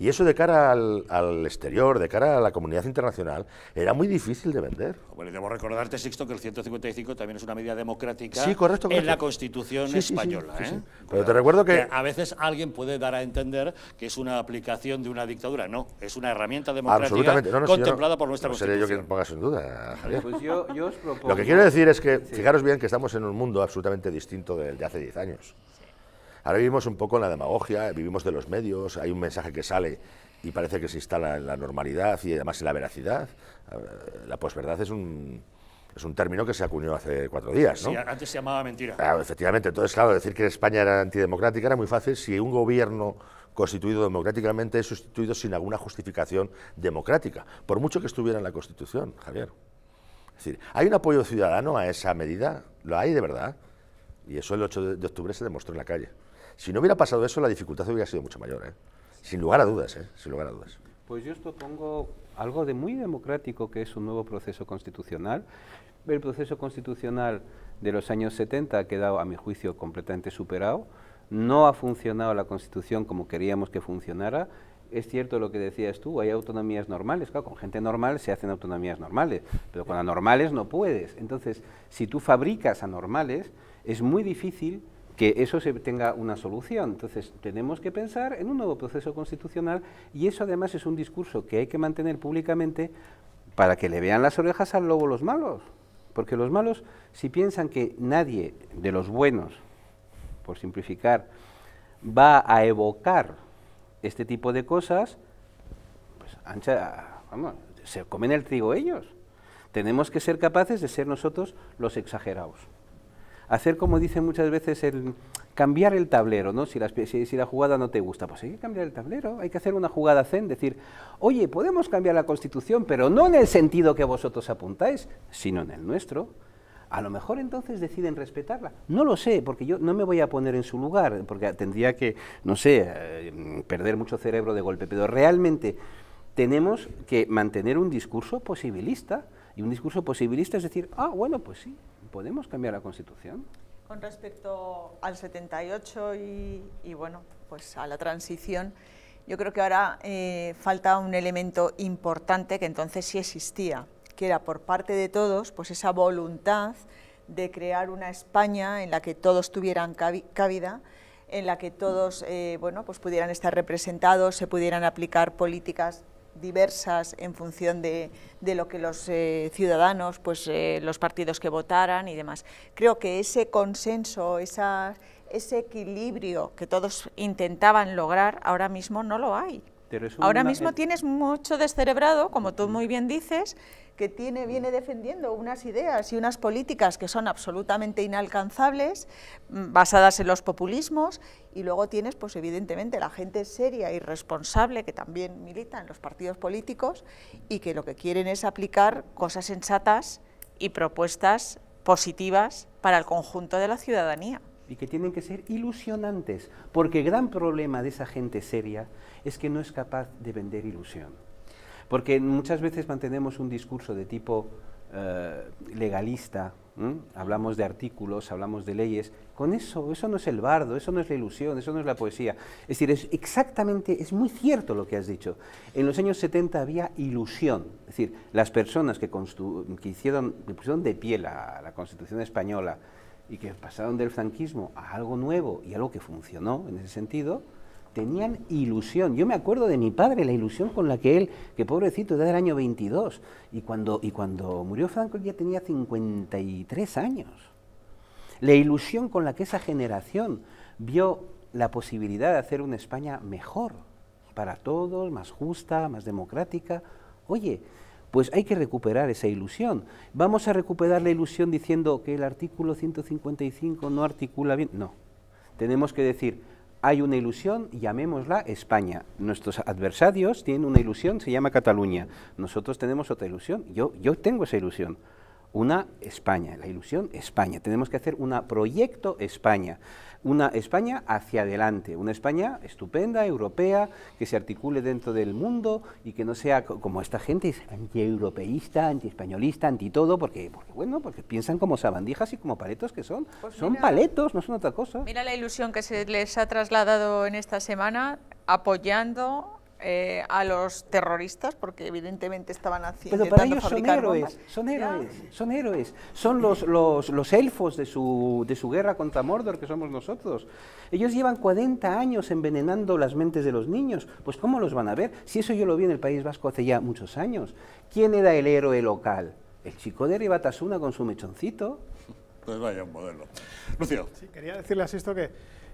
Y eso de cara al, exterior, de cara a la comunidad internacional, era muy difícil de vender. Bueno, y debo recordarte, Sixto, que el 155 también es una medida democrática sí, correcto, en la Constitución española. ¿eh? Pero te recuerdo que... A veces alguien puede dar a entender que es una aplicación de una dictadura. No, es una herramienta democrática contemplada por nuestra Constitución. No seré yo quien ponga en duda, Javier. Pues yo, os propongo... Lo que quiero decir es que, fijaros bien, que estamos en un mundo absolutamente distinto del de hace 10 años. Ahora vivimos un poco en la demagogia, vivimos de los medios, hay un mensaje que sale y parece que se instala en la normalidad y además en la veracidad. Eh, la posverdad es un, es un término que se acuñó hace cuatro días, ¿no? Sí, antes se llamaba mentira. efectivamente, entonces, claro, decir que España era antidemocrática era muy fácil si un gobierno constituido democráticamente es sustituido sin alguna justificación democrática, por mucho que estuviera en la Constitución, Javier. Es decir, ¿hay un apoyo ciudadano a esa medida? ¿Lo hay de verdad? Y eso el 8 de octubre se demostró en la calle. Si no hubiera pasado eso, la dificultad hubiera sido mucho mayor, ¿eh? Sin lugar a dudas, ¿eh? Sin lugar a dudas. Pues yo os propongo algo de muy democrático que es un nuevo proceso constitucional. El proceso constitucional de los años 70 ha quedado, a mi juicio, completamente superado. No ha funcionado la Constitución como queríamos que funcionara. Es cierto lo que decías tú, hay autonomías normales. Claro, con gente normal se hacen autonomías normales, pero con anormales no puedes. Entonces, si tú fabricas anormales, es muy difícil que eso se tenga una solución. Entonces, tenemos que pensar en un nuevo proceso constitucional y eso además es un discurso que hay que mantener públicamente para que le vean las orejas al lobo los malos. Porque los malos, si piensan que nadie de los buenos, por simplificar, va a evocar este tipo de cosas, pues ancha, vamos, se comen el trigo ellos. Tenemos que ser capaces de ser nosotros los exagerados hacer como dicen muchas veces el cambiar el tablero, ¿no? Si la, si, la jugada no te gusta, pues hay que cambiar el tablero, hay que hacer una jugada zen, decir, oye, podemos cambiar la Constitución, pero no en el sentido que vosotros apuntáis, sino en el nuestro. A lo mejor entonces deciden respetarla. No lo sé, porque yo no me voy a poner en su lugar, porque tendría que, no sé, eh, perder mucho cerebro de golpe, pero realmente tenemos que mantener un discurso posibilista. Y un discurso posibilista es decir, ah, bueno, pues sí, ¿Podemos cambiar la Constitución? Con respecto al 78 y, bueno, pues a la transición, yo creo que ahora eh, falta un elemento importante que entonces sí existía, que era por parte de todos, pues esa voluntad de crear una España en la que todos tuvieran cabida, en la que todos eh, bueno, pues pudieran estar representados, se pudieran aplicar políticas diversas en función de, lo que los eh, ciudadanos, pues eh, los partidos que votaran y demás. Creo que ese consenso, ese equilibrio que todos intentaban lograr, ahora mismo no lo hay. Ahora mismo tienes mucho descerebrado, como tú muy bien dices, que tiene, viene defendiendo unas ideas y unas políticas que son absolutamente inalcanzables, mm, basadas en los populismos, y luego tienes, pues evidentemente, la gente seria y responsable que también milita en los partidos políticos y que lo que quieren es aplicar cosas sensatas y propuestas positivas para el conjunto de la ciudadanía y que tienen que ser ilusionantes, porque el gran problema de esa gente seria es que no es capaz de vender ilusión. Porque muchas veces mantenemos un discurso de tipo eh, legalista, hablamos de artículos, hablamos de leyes, con eso, eso no es el bardo, eso no es la ilusión, eso no es la poesía. Es decir, es exactamente, es muy cierto lo que has dicho. En los años 70 había ilusión, es decir, las personas que, que hicieron, pusieron de pie la, la Constitución española, y que pasaron del franquismo a algo nuevo y algo que funcionó en ese sentido, tenían ilusión. Yo me acuerdo de mi padre, la ilusión con la que él, que pobrecito, era del año 22, y cuando, y cuando murió Franco ya tenía 53 años. La ilusión con la que esa generación vio la posibilidad de hacer una España mejor, para todos, más justa, más democrática. Oye, pues hay que recuperar esa ilusión. ¿Vamos a recuperar la ilusión diciendo que el artículo 155 no articula bien? No. Tenemos que decir, hay una ilusión, llamémosla España. Nuestros adversarios tienen una ilusión, se llama Cataluña. Nosotros tenemos otra ilusión. Yo, yo tengo esa ilusión. Una España, la ilusión España. Tenemos que hacer un proyecto España una España hacia adelante, una España estupenda, europea, que se articule dentro del mundo y que no sea como esta gente es anti-europeísta, anti-españolista, anti-todo, porque, porque, bueno, porque piensan como sabandijas y como paletos que son. Pues son paletos, no son otra cosa. Mira la ilusión que se les ha trasladado en esta semana apoyando eh, a los terroristas, porque evidentemente estaban haciendo. Pero para ellos son héroes, son héroes, son héroes. Son los, los, los, elfos de su, de su guerra contra Mordor, que somos nosotros. Ellos llevan 40 años envenenando las mentes de los niños. Pues ¿cómo los van a ver? Si eso yo lo vi en el País Vasco hace ya muchos años. ¿Quién era el héroe local? El chico de Ribatasuna con su mechoncito. Pues vaya un modelo. Lucio. Sí, quería decirle a esto que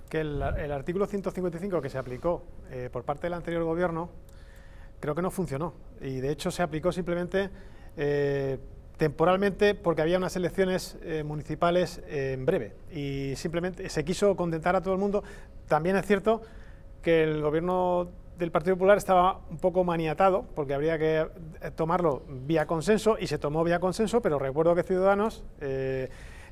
que el, artículo 155 que se aplicó eh, por parte del anterior gobierno creo que no funcionó y de hecho se aplicó simplemente eh, temporalmente porque había unas elecciones eh, municipales en breve y simplemente se quiso contentar a todo el mundo. También es cierto que el gobierno del Partido Popular estaba un poco maniatado porque habría que tomarlo vía consenso y se tomó vía consenso, pero recuerdo que Ciudadanos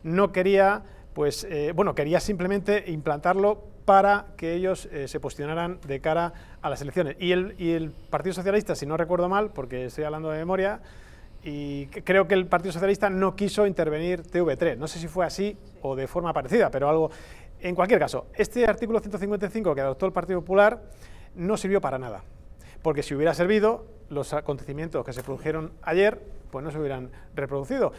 no quería pues eh, bueno, quería simplemente implantarlo para que ellos eh, se posicionaran de cara a las elecciones. Y el, y el, Partido Socialista, si no recuerdo mal, porque estoy hablando de memoria, y creo que el Partido Socialista no quiso intervenir TV3. No sé si fue así o de forma parecida, pero algo... En cualquier caso, este artículo 155 que adoptó el Partido Popular no sirvió para nada, porque si hubiera servido, los acontecimientos que se produjeron ayer, pues no se hubieran reproducido.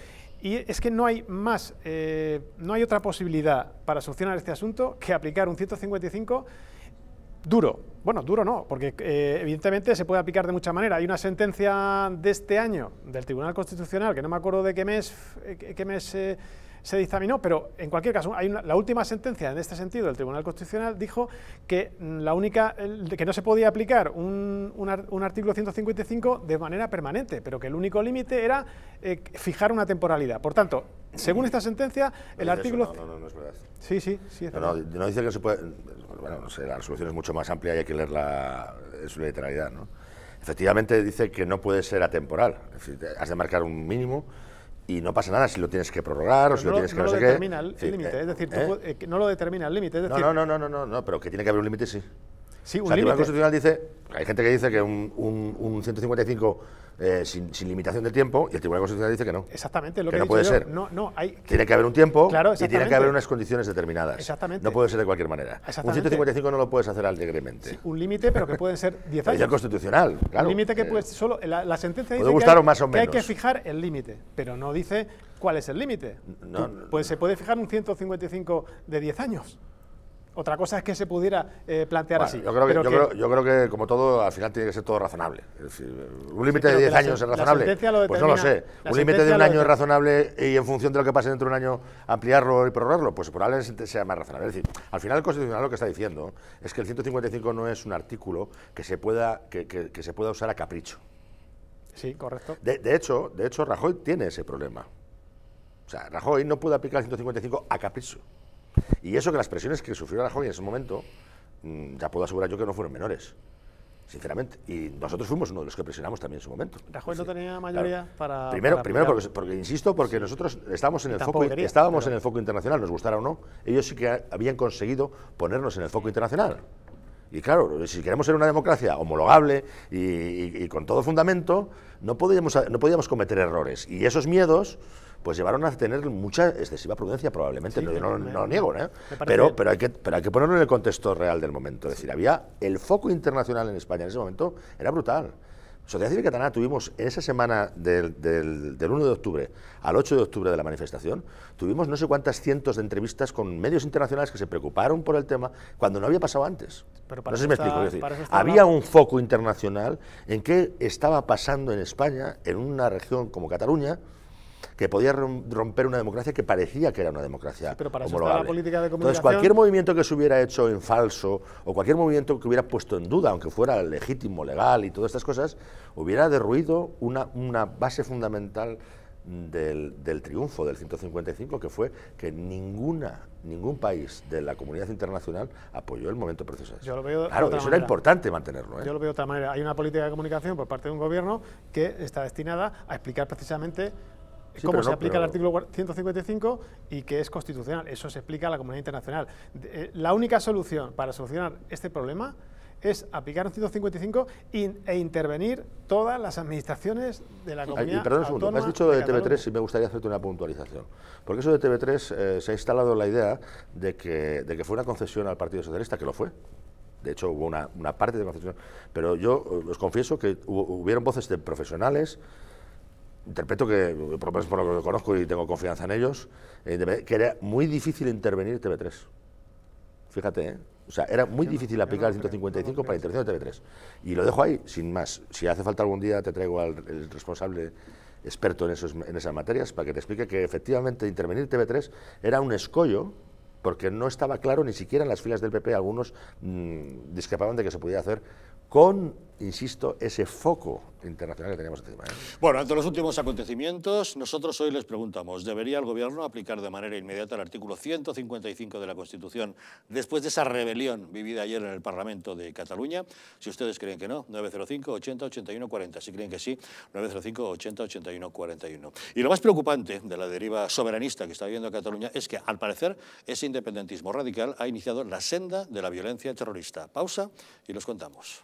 Y es que no hay más, eh, no hay otra posibilidad para solucionar este asunto que aplicar un 155 duro. Bueno, duro no, porque eh, evidentemente se puede aplicar de mucha manera. Hay una sentencia de este año del Tribunal Constitucional, que no me acuerdo de qué mes, eh, qué mes se dictaminó, pero en cualquier caso, hay la última sentencia en este sentido del Tribunal Constitucional dijo que la única que no se podía aplicar un, un, artículo 155 de manera permanente, pero que el único límite era eh, fijar una temporalidad. Por tanto, según esta sentencia, el artículo no, no, no, es verdad. Sí, sí, sí. Es no, no, dice que se puede. Bueno, no sé, la resolución es mucho más amplia y hay que leerla en su literalidad, ¿no? Efectivamente dice que no puede ser atemporal, es decir, has de marcar un mínimo y no pasa nada si lo tienes que prorrogar o si lo tienes que no, no sé qué. determina el límite, es decir, ¿eh? eh no lo determina el límite. No, no, no, no, no, no, pero que tiene que haber un límite, sí. Sí, un o sea, límite. El Tribunal Constitucional dice, hay gente que dice que un, un, un 155 eh, sin, sin, limitación de tiempo y el Tribunal Constitucional dice que no. Exactamente, lo que, que no puede yo. ser. No, no, hay, tiene que haber un tiempo claro, y tiene que haber unas condiciones determinadas. Exactamente. No puede ser de cualquier manera. Un 155 no lo puedes hacer alegremente. Sí, un límite, pero que pueden ser 10 años. Es constitucional, claro. Un límite que puede solo la, la sentencia dice que, hay, más o que hay menos. que fijar el límite, pero no dice cuál es el límite. No, pues se puede fijar un 155 de 10 años. Otra cosa es que se pudiera eh, plantear bueno, así. Yo creo, que, pero yo, que, creo, yo creo que, como todo, al final tiene que ser todo razonable. Es decir, un límite de 10 años es razonable. Pues no lo sé. Un límite de un año es razonable y en función de lo que pase dentro de un año ampliarlo y prorrogarlo, pues probablemente sea más razonable. Es decir, al final el Constitucional lo que está diciendo es que el 155 no es un artículo que se pueda, que, que, que se pueda usar a capricho. Sí, correcto. De, de, hecho, de hecho, Rajoy tiene ese problema. O sea, Rajoy no puede aplicar el 155 a capricho. Y eso que las presiones que sufrió Rajoy en ese momento, mmm, ya puedo asegurar yo que no fueron menores, sinceramente. Y nosotros fuimos uno de los que presionamos también en su momento. Rajoy no tenía mayoría claro. para. Primero, para primero porque, porque, insisto, porque nosotros estábamos en el foco, quería, estábamos pero... en el foco internacional, nos gustara o no. Ellos sí que habían conseguido ponernos en el foco internacional. Y claro, si queremos ser una democracia homologable y, y, y con todo fundamento, no podíamos, no podíamos cometer errores. Y esos miedos pues llevaron a tener mucha excesiva prudencia probablemente, Sí, no, no lo niego, ¿eh? pero, pero, hay que, pero hay que ponerlo en el contexto real del momento. Es decir, había el foco internacional en España en ese momento, era brutal. Sociedad Civil Catalana tuvimos en esa semana del, del, del 1 de octubre al 8 de octubre de la manifestación, tuvimos no sé cuántas cientos de entrevistas con medios internacionales que se preocuparon por el tema cuando no había pasado antes. no sé si me explico. había un foco internacional en qué estaba pasando en España, en una región como Cataluña, que podía romper una democracia que parecía que era una democracia pero para eso la política de comunicación... Entonces, cualquier movimiento que se hubiera hecho en falso o cualquier movimiento que hubiera puesto en duda, aunque fuera legítimo, legal y todas estas cosas, hubiera derruido una, una base fundamental del, del, triunfo del 155, que fue que ninguna, ningún país de la comunidad internacional apoyó el momento proceso. Yo lo veo claro, eso era importante mantenerlo. ¿eh? Yo lo veo de otra manera. Hay una política de comunicación por parte de un gobierno que está destinada a explicar precisamente cómo se aplica el artículo 155 y que es constitucional. Eso se explica a la comunidad internacional. Eh, la única solución para solucionar este problema es aplicar el 155 e intervenir todas las administraciones de la comunidad. Y perdón un segundo, me has dicho de, TV3 y me gustaría hacerte una puntualización. Porque eso de TV3 eh, se ha instalado la idea de que, de que fue una concesión al Partido Socialista, que lo fue. De hecho, hubo una, una parte de concesión. Pero yo eh, os confieso que hubieron voces de profesionales interpreto que, por lo por lo que conozco y tengo confianza en ellos, eh, que era muy difícil intervenir TV3. Fíjate, ¿eh? O sea, era muy difícil aplicar el 155 para la intervención de TV3. Y lo dejo ahí, sin más. Si hace falta algún día, te traigo al el responsable experto en, esos, en esas materias para que te explique que efectivamente intervenir TV3 era un escollo porque no estaba claro ni siquiera en las filas del PP, algunos mmm, discrepaban de que se podía hacer con, insisto, ese foco internacional que teníamos encima. ¿eh? Bueno, ante los últimos acontecimientos, nosotros hoy les preguntamos, ¿debería el Gobierno aplicar de manera inmediata el artículo 155 de la Constitución después de esa rebelión vivida ayer en el Parlamento de Cataluña? Si ustedes creen que no, 905 80 81 40. Si creen que sí, 905 80 81 41. Y lo más preocupante de la deriva soberanista que está viviendo Cataluña es que, al parecer, ese independentismo radical ha iniciado la senda de la violencia terrorista. Pausa y los contamos.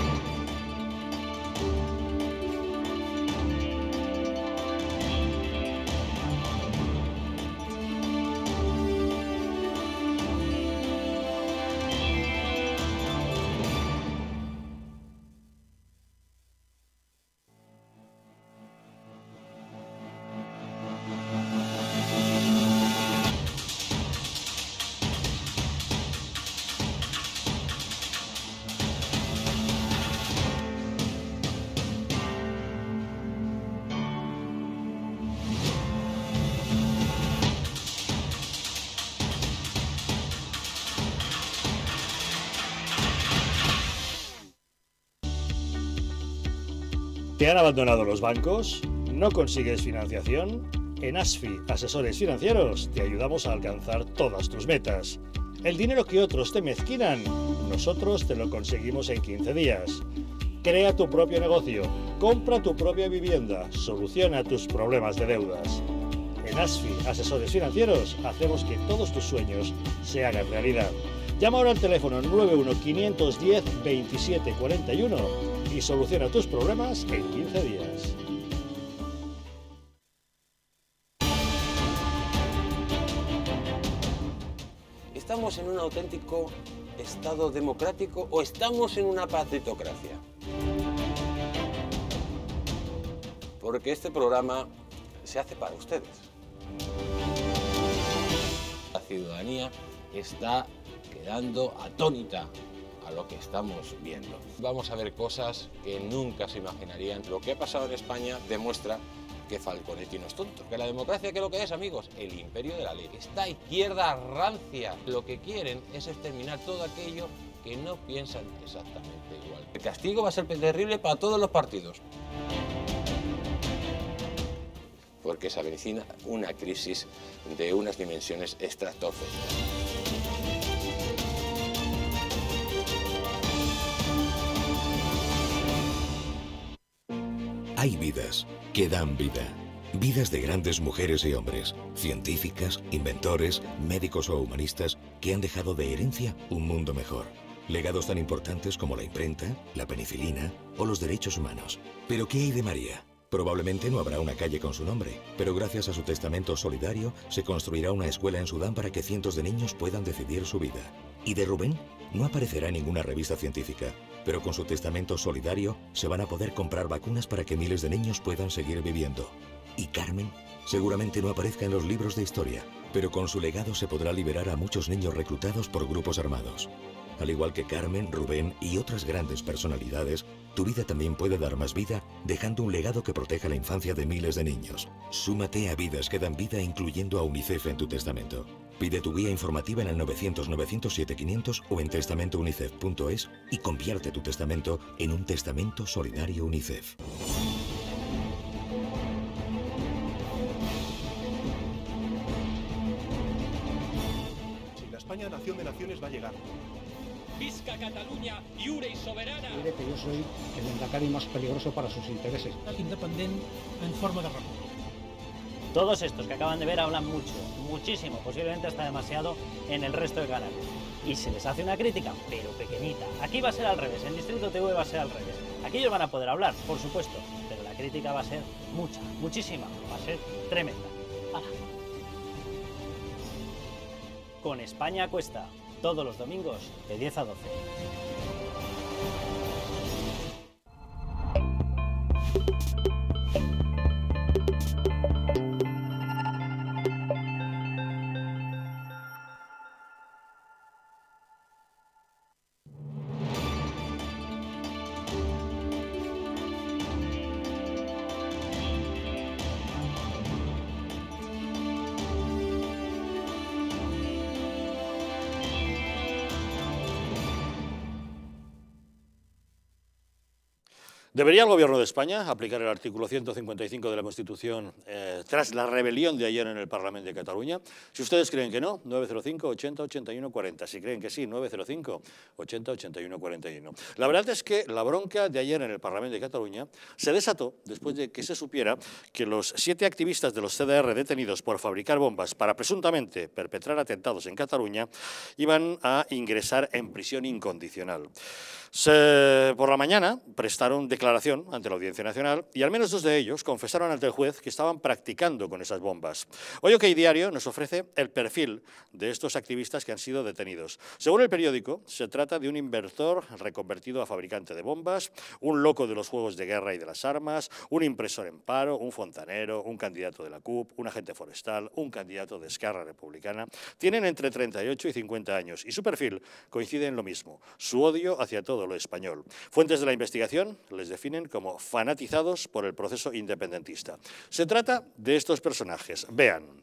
han abandonado los bancos? ¿No consigues financiación? En ASFI, Asesores Financieros, te ayudamos a alcanzar todas tus metas. El dinero que otros te mezquinan, nosotros te lo conseguimos en 15 días. Crea tu propio negocio, compra tu propia vivienda, soluciona tus problemas de deudas. En ASFI, Asesores Financieros, hacemos que todos tus sueños se hagan realidad. Llama ahora al teléfono 91 510 2741 y soluciona tus problemas en 15 días. ¿Estamos en un auténtico Estado democrático o estamos en una patritocracia? Porque este programa se hace para ustedes. La ciudadanía está quedando atónita lo que estamos viendo. Vamos a ver cosas que nunca se imaginarían. Lo que ha pasado en España demuestra que Falconetti no es tonto. Que la democracia, ¿qué es lo que es, amigos? El imperio de la ley. Esta izquierda rancia lo que quieren es exterminar todo aquello que no piensan exactamente igual. El castigo va a ser terrible para todos los partidos. Porque se avecina una crisis de unas dimensiones estratosféricas. Hay vidas que dan vida. Vidas de grandes mujeres y hombres, científicas, inventores, médicos o humanistas que han dejado de herencia un mundo mejor. Legados tan importantes como la imprenta, la penicilina o los derechos humanos. Pero ¿qué hay de María? Probablemente no habrá una calle con su nombre, pero gracias a su testamento solidario se construirá una escuela en Sudán para que cientos de niños puedan decidir su vida. ¿Y de Rubén? No aparecerá ninguna revista científica, pero con su testamento solidario se van a poder comprar vacunas para que miles de niños puedan seguir viviendo. ¿Y Carmen? Seguramente no aparezca en los libros de historia, pero con su legado se podrá liberar a muchos niños reclutados por grupos armados. Al igual que Carmen, Rubén y otras grandes personalidades, tu vida también puede dar más vida dejando un legado que proteja la infancia de miles de niños. Súmate a Vidas que dan vida incluyendo a UNICEF en tu testamento. Pide tu guía informativa en el 900-907-500 o en testamentounicef.es y convierte tu testamento en un testamento solidario UNICEF. Si la España nación de naciones va a llegar. Visca Cataluña, lliure y soberana. Diré que yo soy el endacari más peligroso para sus intereses. Independiente en forma de república. Todos estos que acaban de ver hablan mucho, muchísimo, posiblemente hasta demasiado en el resto de canales. Y se les hace una crítica, pero pequeñita. Aquí va a ser al revés, en Distrito TV va a ser al revés. Aquí ellos van a poder hablar, por supuesto, pero la crítica va a ser mucha, muchísima, va a ser tremenda. ¡Hala! Con España cuesta, todos los domingos de 10 a 12. ¿Debería el Gobierno de España aplicar el artículo 155 de la Constitución eh, tras la rebelión de ayer en el Parlamento de Cataluña? Si ustedes creen que no, 905 80 81 40. Si creen que sí, 905 80 81 41. La verdad es que la bronca de ayer en el Parlamento de Cataluña se desató después de que se supiera que los siete activistas de los CDR detenidos por fabricar bombas para presuntamente perpetrar atentados en Cataluña iban a ingresar en prisión incondicional. Por la mañana prestaron declaración ante la Audiencia Nacional y al menos dos de ellos confesaron ante el juez que estaban practicando con esas bombas. Hoy OK Diario nos ofrece el perfil de estos activistas que han sido detenidos. Según el periódico, se trata de un inversor reconvertido a fabricante de bombas, un loco de los juegos de guerra y de las armas, un impresor en paro, un fontanero, un candidato de la CUP, un agente forestal, un candidato de Esquerra Republicana. Tienen entre 38 y 50 años y su perfil coincide en lo mismo, su odio hacia todo lo español. Fuentes de la investigación les definen como fanatizados por el proceso independentista. Se trata de estos personajes. Vean.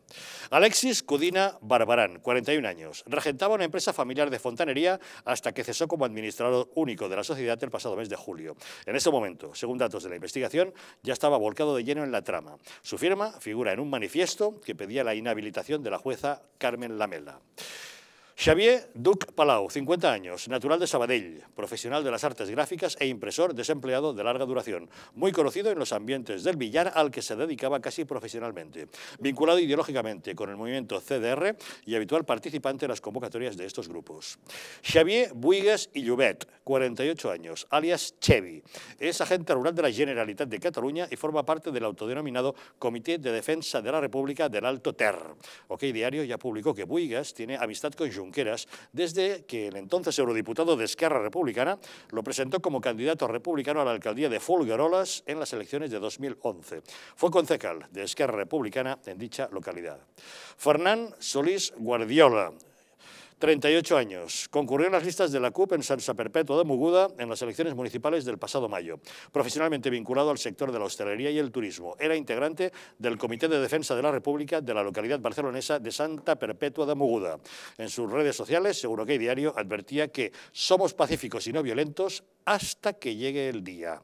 Alexis Cudina Barbarán, 41 años. Regentaba una empresa familiar de fontanería hasta que cesó como administrador único de la sociedad el pasado mes de julio. En ese momento, según datos de la investigación, ya estaba volcado de lleno en la trama. Su firma figura en un manifiesto que pedía la inhabilitación de la jueza Carmen Lamela. Xavier Duc Palau, 50 años, natural de Sabadell, profesional de las artes gráficas e impresor desempleado de larga duración, muy conocido en los ambientes del billar al que se dedicaba casi profesionalmente, vinculado ideológicamente con el movimiento CDR y habitual participante en las convocatorias de estos grupos. Xavier Buigues y Llobet, 48 años, alias Chevi, es agente rural de la Generalitat de Cataluña y forma parte del autodenominado Comité de Defensa de la República del Alto Ter. OK Diario ya publicó que Buigues tiene amistad con Desde que el entonces eurodiputado de Esquerra Republicana lo presentó como candidato republicano a la alcaldía de Folguerolas en las elecciones de 2011. Fue concejal de Esquerra Republicana en dicha localidad. Fernán Solís Guardiola, 38 años. Concurrió en las listas de la CUP en Sansa Perpetua de Muguda en las elecciones municipales del pasado mayo. Profesionalmente vinculado al sector de la hostelería y el turismo. Era integrante del Comité de Defensa de la República de la localidad barcelonesa de Santa Perpetua de Muguda. En sus redes sociales, Seguro que hay Diario advertía que somos pacíficos y no violentos hasta que llegue el día.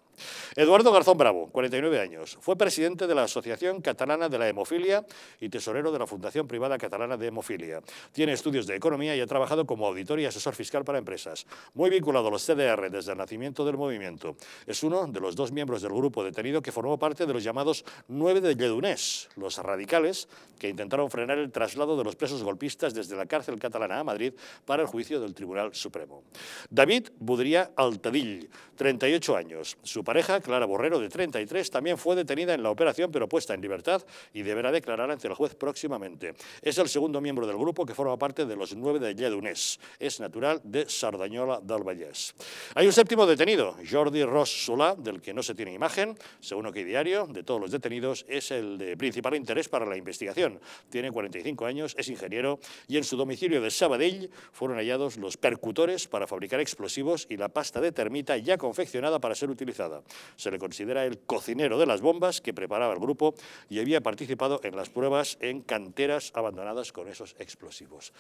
Eduardo Garzón Bravo, 49 años, fue presidente de la Asociación Catalana de la Hemofilia y tesorero de la Fundación Privada Catalana de Hemofilia. Tiene estudios de economía y ha trabajado como auditor y asesor fiscal para empresas. Muy vinculado a los CDR desde el nacimiento del movimiento. Es uno de los dos miembros del grupo detenido que formó parte de los llamados nueve de Lledoners, los radicales que intentaron frenar el traslado de los presos golpistas desde la cárcel catalana a Madrid para el juicio del Tribunal Supremo. David Budría Sabadell, 38 años. Su pareja, Clara Borrero, de 33, también fue detenida en la operación, pero puesta en libertad y deberá declarar ante el juez próximamente. Es el segundo miembro del grupo que forma parte de los nueve de Lledoners. Es natural de Sardañola del Vallès. Hay un séptimo detenido, Jordi Ross Solà, del que no se tiene imagen. Según OK Diario, de todos los detenidos, es el de principal interés para la investigación. Tiene 45 años, es ingeniero y en su domicilio de Sabadell fueron hallados los percutores para fabricar explosivos y la pasta de termita ya confeccionada para ser utilizada. Se le considera el cocinero de las bombas que preparaba el grupo y había participado en las pruebas en canteras abandonadas con esos explosivos.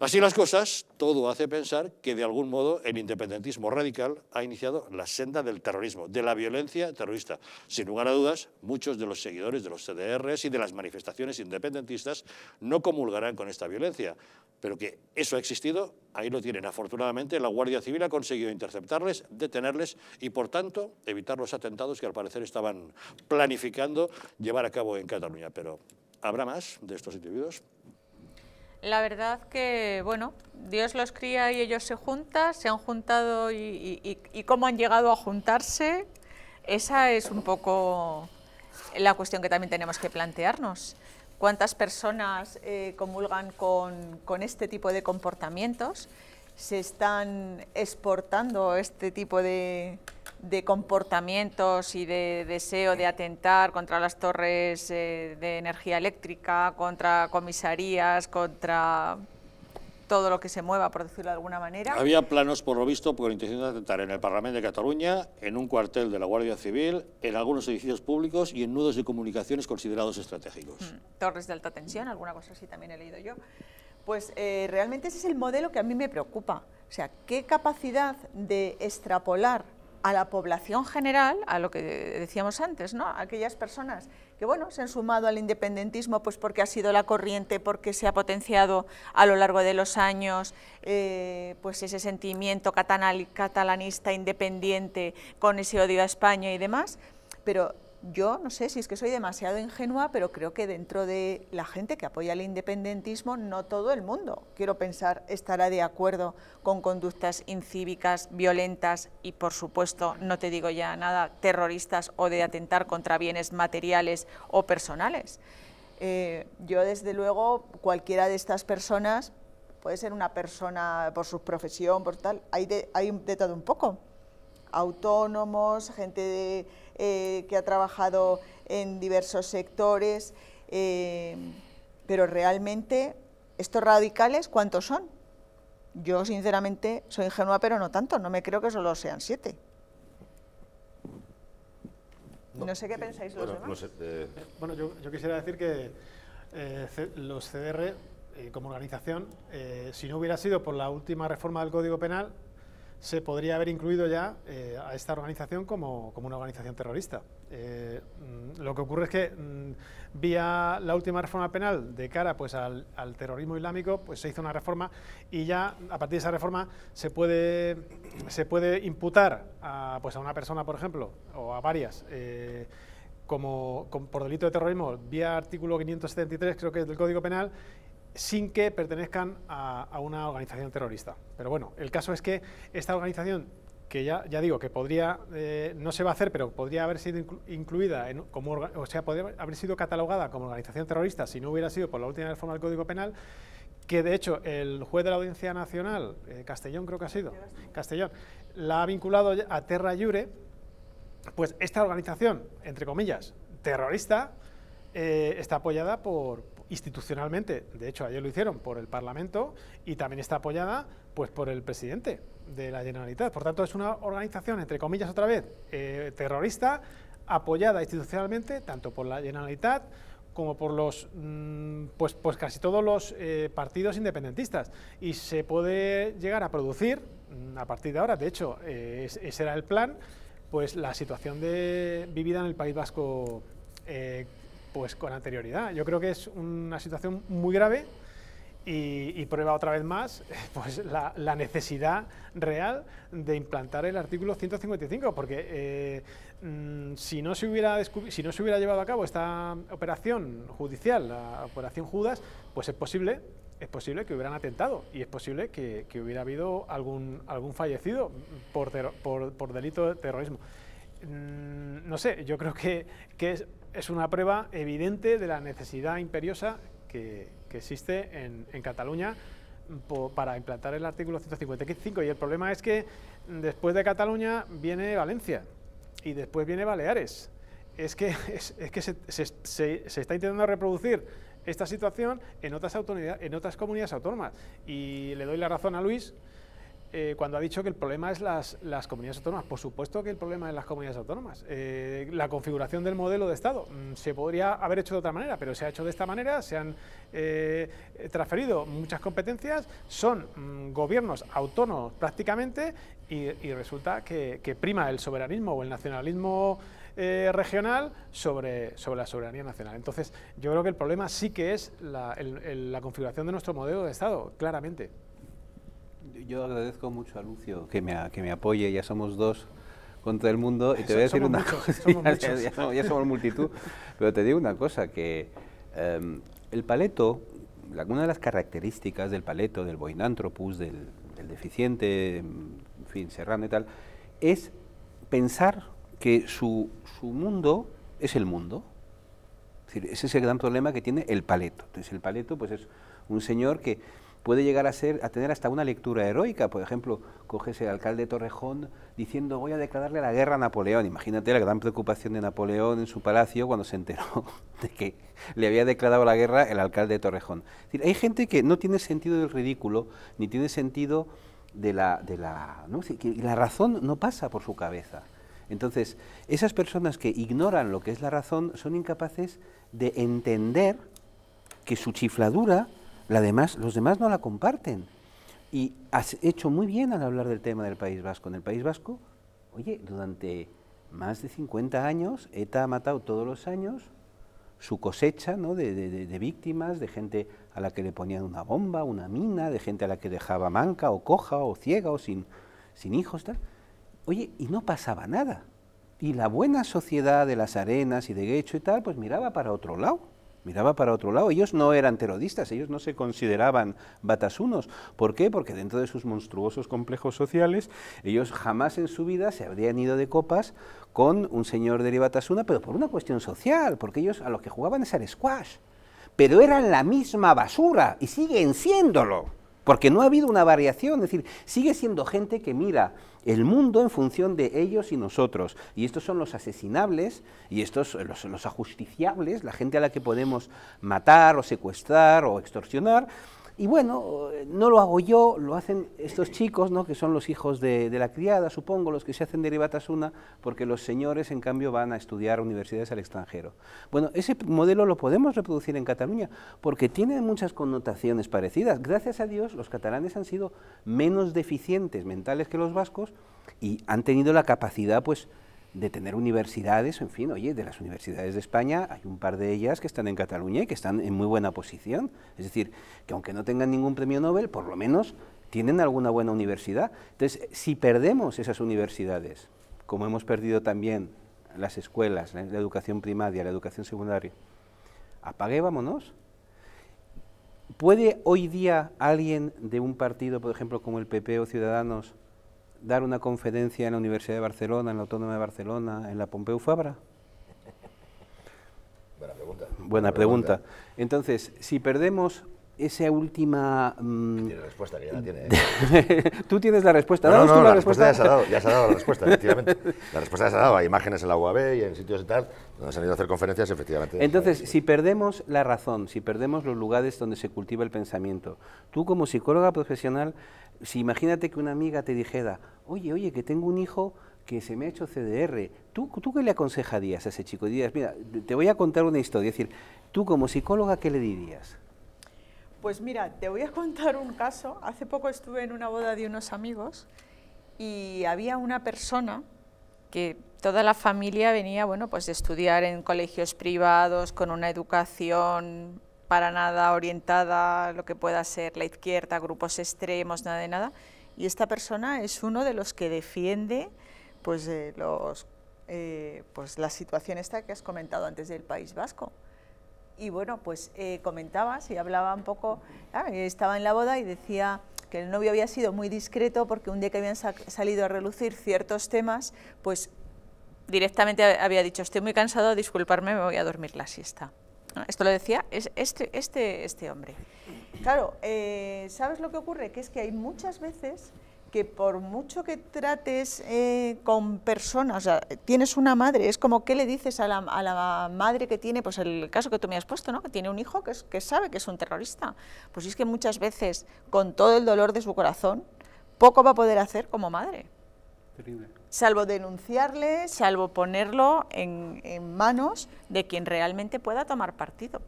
Así las cosas, todo hace pensar que de algún modo el independentismo radical ha iniciado la senda del terrorismo, de la violencia terrorista. Sin lugar a dudas, muchos de los seguidores de los CDRs y de las manifestaciones independentistas no comulgarán con esta violencia, pero que eso ha existido, ahí lo tienen. Afortunadamente, la Guardia Civil ha conseguido interceptarles, detenerles y, por tanto, los atentados que al parecer estaban planificando llevar a cabo en Cataluña. Pero, ¿habrá más de estos individuos? La verdad que, bueno, Dios los cría y ellos se juntan, se han juntado y, cómo han llegado a juntarse, esa es un poco la cuestión que también tenemos que plantearnos cuántas personas eh, comulgan con, este tipo de comportamientos, se están exportando este tipo de, de comportamientos y de deseo de atentar contra las torres eh, de energía eléctrica, contra comisarías, contra todo lo que se mueva, por decirlo de alguna manera. Había planos, por lo visto, por intención de atentar en el Parlamento de Cataluña, en un cuartel de la Guardia Civil, en algunos edificios públicos y en nudos de comunicaciones considerados estratégicos. Mm, torres de alta tensión, alguna cosa así también he leído yo. Pues eh, realmente ese es el modelo que a mí me preocupa. O sea, qué capacidad de extrapolar a la población general, a lo que decíamos antes, ¿no? aquellas personas que bueno, se han sumado al independentismo pues porque ha sido la corriente, porque se ha potenciado a lo largo de los años eh, pues ese sentimiento catalanista independiente con ese odio a España y demás, pero yo no sé si es que soy demasiado ingenua, pero creo que dentro de la gente que apoya el independentismo, no todo el mundo, quiero pensar, estará de acuerdo con conductas incívicas, violentas y, por supuesto, no te digo ya nada, terroristas o de atentar contra bienes materiales o personales. Eh, yo, desde luego, cualquiera de estas personas, puede ser una persona por su profesión, por tal, hay de, hay de todo un poco. Autónomos, gente de eh, que ha trabajado en diversos sectores, eh, pero realmente estos radicales, ¿cuántos son? Yo sinceramente soy ingenua, pero no tanto, no me creo que solo sean siete. No, sé qué pensáis los demás. Eh, bueno, yo, quisiera decir que los CDR, como organización, si no hubiera sido por la última reforma del Código Penal, se podría haber incluido ya eh, a esta organización como, una organización terrorista. Eh, mm, lo que ocurre es que mm, vía la última reforma penal de cara pues, al, terrorismo islámico, pues se hizo una reforma y ya a partir de esa reforma se puede, se puede imputar a, pues, a una persona, por ejemplo, o a varias, eh, como, por delito de terrorismo vía artículo 573, creo que es del Código Penal, sin que pertenezcan a, una organización terrorista. Pero bueno, el caso es que esta organización, que ya, ya digo que podría, eh, no se va a hacer, pero podría haber sido incluida, en, como, o sea, podría haber sido catalogada como organización terrorista si no hubiera sido por la última reforma del Código Penal, que de hecho el juez de la Audiencia Nacional, eh, Castellón creo que ha sido, Castellón, la ha vinculado a Terra Jure, pues esta organización, entre comillas, terrorista, eh, está apoyada por, institucionalmente, de hecho ayer lo hicieron por el Parlamento y también está apoyada pues por el presidente de la Generalitat. Por tanto, es una organización, entre comillas otra vez, eh, terrorista, apoyada institucionalmente tanto por la Generalitat como por los, mm, pues, pues casi todos los eh, partidos independentistas. Y se puede llegar a producir, mm, a partir de ahora, de hecho, eh, ese era el plan, pues la situación de vivida en el País Vasco pues con anterioridad. Yo creo que es una situación muy grave y, prueba otra vez más pues, la, necesidad real de implantar el artículo 155, porque eh, mm, si, no se hubiera si no se hubiera llevado a cabo esta operación judicial, la operación Judas, pues es posible es posible que hubieran atentado y es posible que, hubiera habido algún, algún fallecido por, por, delito de terrorismo. Mm, no sé, yo creo que, que es, una prueba evidente de la necesidad imperiosa que, existe en, Cataluña para implantar el artículo 155 y el problema es que después de Cataluña viene Valencia y después viene Baleares. Es que, es, que se, se, está intentando reproducir esta situación en otras, en otras comunidades autónomas. Y le doy la razón a Luis eh, cuando ha dicho que el problema es las, comunidades autónomas. Por supuesto que el problema es las comunidades autónomas. Eh, la configuración del modelo de Estado mm, se podría haber hecho de otra manera, pero se ha hecho de esta manera, se han eh, transferido muchas competencias, son mm, gobiernos autónomos prácticamente y, resulta que, prima el soberanismo o el nacionalismo regional sobre, sobre la soberanía nacional. Entonces, yo creo que el problema sí que es la configuración de nuestro modelo de Estado, claramente yo agradezco mucho a Lucio que me, que me apoye, ya somos dos contra el mundo y te voy a decir una cosa, ya, somos, multitud, pero te digo una cosa, que em, el paleto, una de las características del paleto, del boinanthropus, del, del deficiente, en fin, serrano y tal, es pensar que su, su mundo es el mundo. Es decir, ese es el gran problema que tiene el paleto. Entonces el paleto pues es un señor que puede llegar a ser a tener hasta una lectura heroica. Por ejemplo, coges el alcalde de Torrejón diciendo voy a declararle la guerra a Napoleón. Imagínate la gran preocupación de Napoleón en su palacio cuando se enteró de que le había declarado la guerra el alcalde de Torrejón. hay gente que no tiene sentido del ridículo, ni tiene sentido de la... De la, ¿no? la razón no pasa por su cabeza. Entonces, esas personas que ignoran lo que es la razón son incapaces de entender que su chifladura los demás no la comparten. Y has hecho muy bien al hablar del tema del País Vasco. En el País Vasco, oye, durante más de 50 años, ETA ha matado todos los años su cosecha ¿no? de, víctimas, de gente a la que le ponían una bomba, una mina, de gente a la que dejaba manca o coja o ciega o sin, sin hijos. Oye, y no pasaba nada. Y la buena sociedad de las arenas y de Guecho y tal, pues miraba para otro lado miraba para otro lado. Ellos no eran terroristas, ellos no se consideraban batasunos. ¿Por qué? Porque dentro de sus monstruosos complejos sociales, ellos jamás en su vida se habrían ido de copas con un señor de Batasuna, pero por una cuestión social, porque ellos a lo que jugaban es al squash. Pero eran la misma basura y siguen siéndolo, porque no ha habido una variación, es decir, sigue siendo gente que mira el mundo en función de ellos y nosotros. Y estos son los asesinables y estos los, los ajusticiables, la gente a la que podemos matar o secuestrar o extorsionar. Y bueno, no lo hago yo, lo hacen estos chicos, ¿no? que son los hijos de, la criada, supongo, los que se hacen de una, porque los señores, en cambio, van a estudiar universidades al extranjero. Bueno, ese modelo lo podemos reproducir en Cataluña, porque tiene muchas connotaciones parecidas. Gracias a Dios, los catalanes han sido menos deficientes mentales que los vascos y han tenido la capacidad, pues, de tener universidades, en fin, oye, de las universidades de España hay un par de ellas que están en Cataluña y que están en muy buena posición. Es decir, que aunque no tengan ningún premio Nobel, por lo menos tienen alguna buena universidad. Entonces, si perdemos esas universidades, como hemos perdido también las escuelas, la, educación primaria, la educación secundaria, apague, vámonos. ¿Puede hoy día alguien de un partido, por ejemplo, como el PP o Ciudadanos, dar una conferencia en la Universidad de Barcelona, en la Autónoma de Barcelona, en la Pompeu Fabra? Buena pregunta. Buena pregunta. Entonces, si perdemos esa última... Mm, tiene respuesta, que ya la tiene. ¿eh? tú tienes la respuesta. No, no, la, respuesta, ya se ha dado, ya se ha dado la respuesta, efectivamente. La respuesta ya se ha dado. Hay imágenes en la UAB y en sitios y tal, donde se han ido a hacer conferencias, efectivamente. Entonces, si perdemos la razón, si perdemos los lugares donde se cultiva el pensamiento, tú como psicóloga profesional, si imagínate que una amiga te dijera, oye, oye, que tengo un hijo que se me ha hecho CDR, ¿tú, tú qué le aconsejarías a ese chico? Dirías, mira, te voy a contar una historia, es decir, tú como psicóloga, ¿qué le dirías? Pues mira, te voy a contar un caso. Hace poco estuve en una boda de unos amigos y había una persona que toda la familia venía, bueno, pues de estudiar en colegios privados, con una educación para nada orientada a lo que pueda ser la izquierda, grupos extremos, nada de nada. Y esta persona es uno de los que defiende pues, los, eh, pues la situación esta que has comentado antes del País Vasco. Y bueno, pues eh, comentaba, si hablaba un poco, ah, estaba en la boda y decía que el novio había sido muy discreto porque un día que habían salido a relucir ciertos temas, pues directamente había dicho, estoy muy cansado, disculparme, me voy a dormir la siesta. Esto lo decía este, este, este hombre. Claro, eh, ¿sabes lo que ocurre? Que es que hay muchas veces que por mucho que trates eh, con personas, o sea, tienes una madre, es como, ¿qué le dices a la, madre que tiene, pues el caso que tú me has puesto, ¿no? que tiene un hijo que, que sabe que es un terrorista? Pues es que muchas veces, con todo el dolor de su corazón, poco va a poder hacer como madre. Salvo denunciarle, salvo ponerlo en, en manos de quien realmente pueda tomar partido.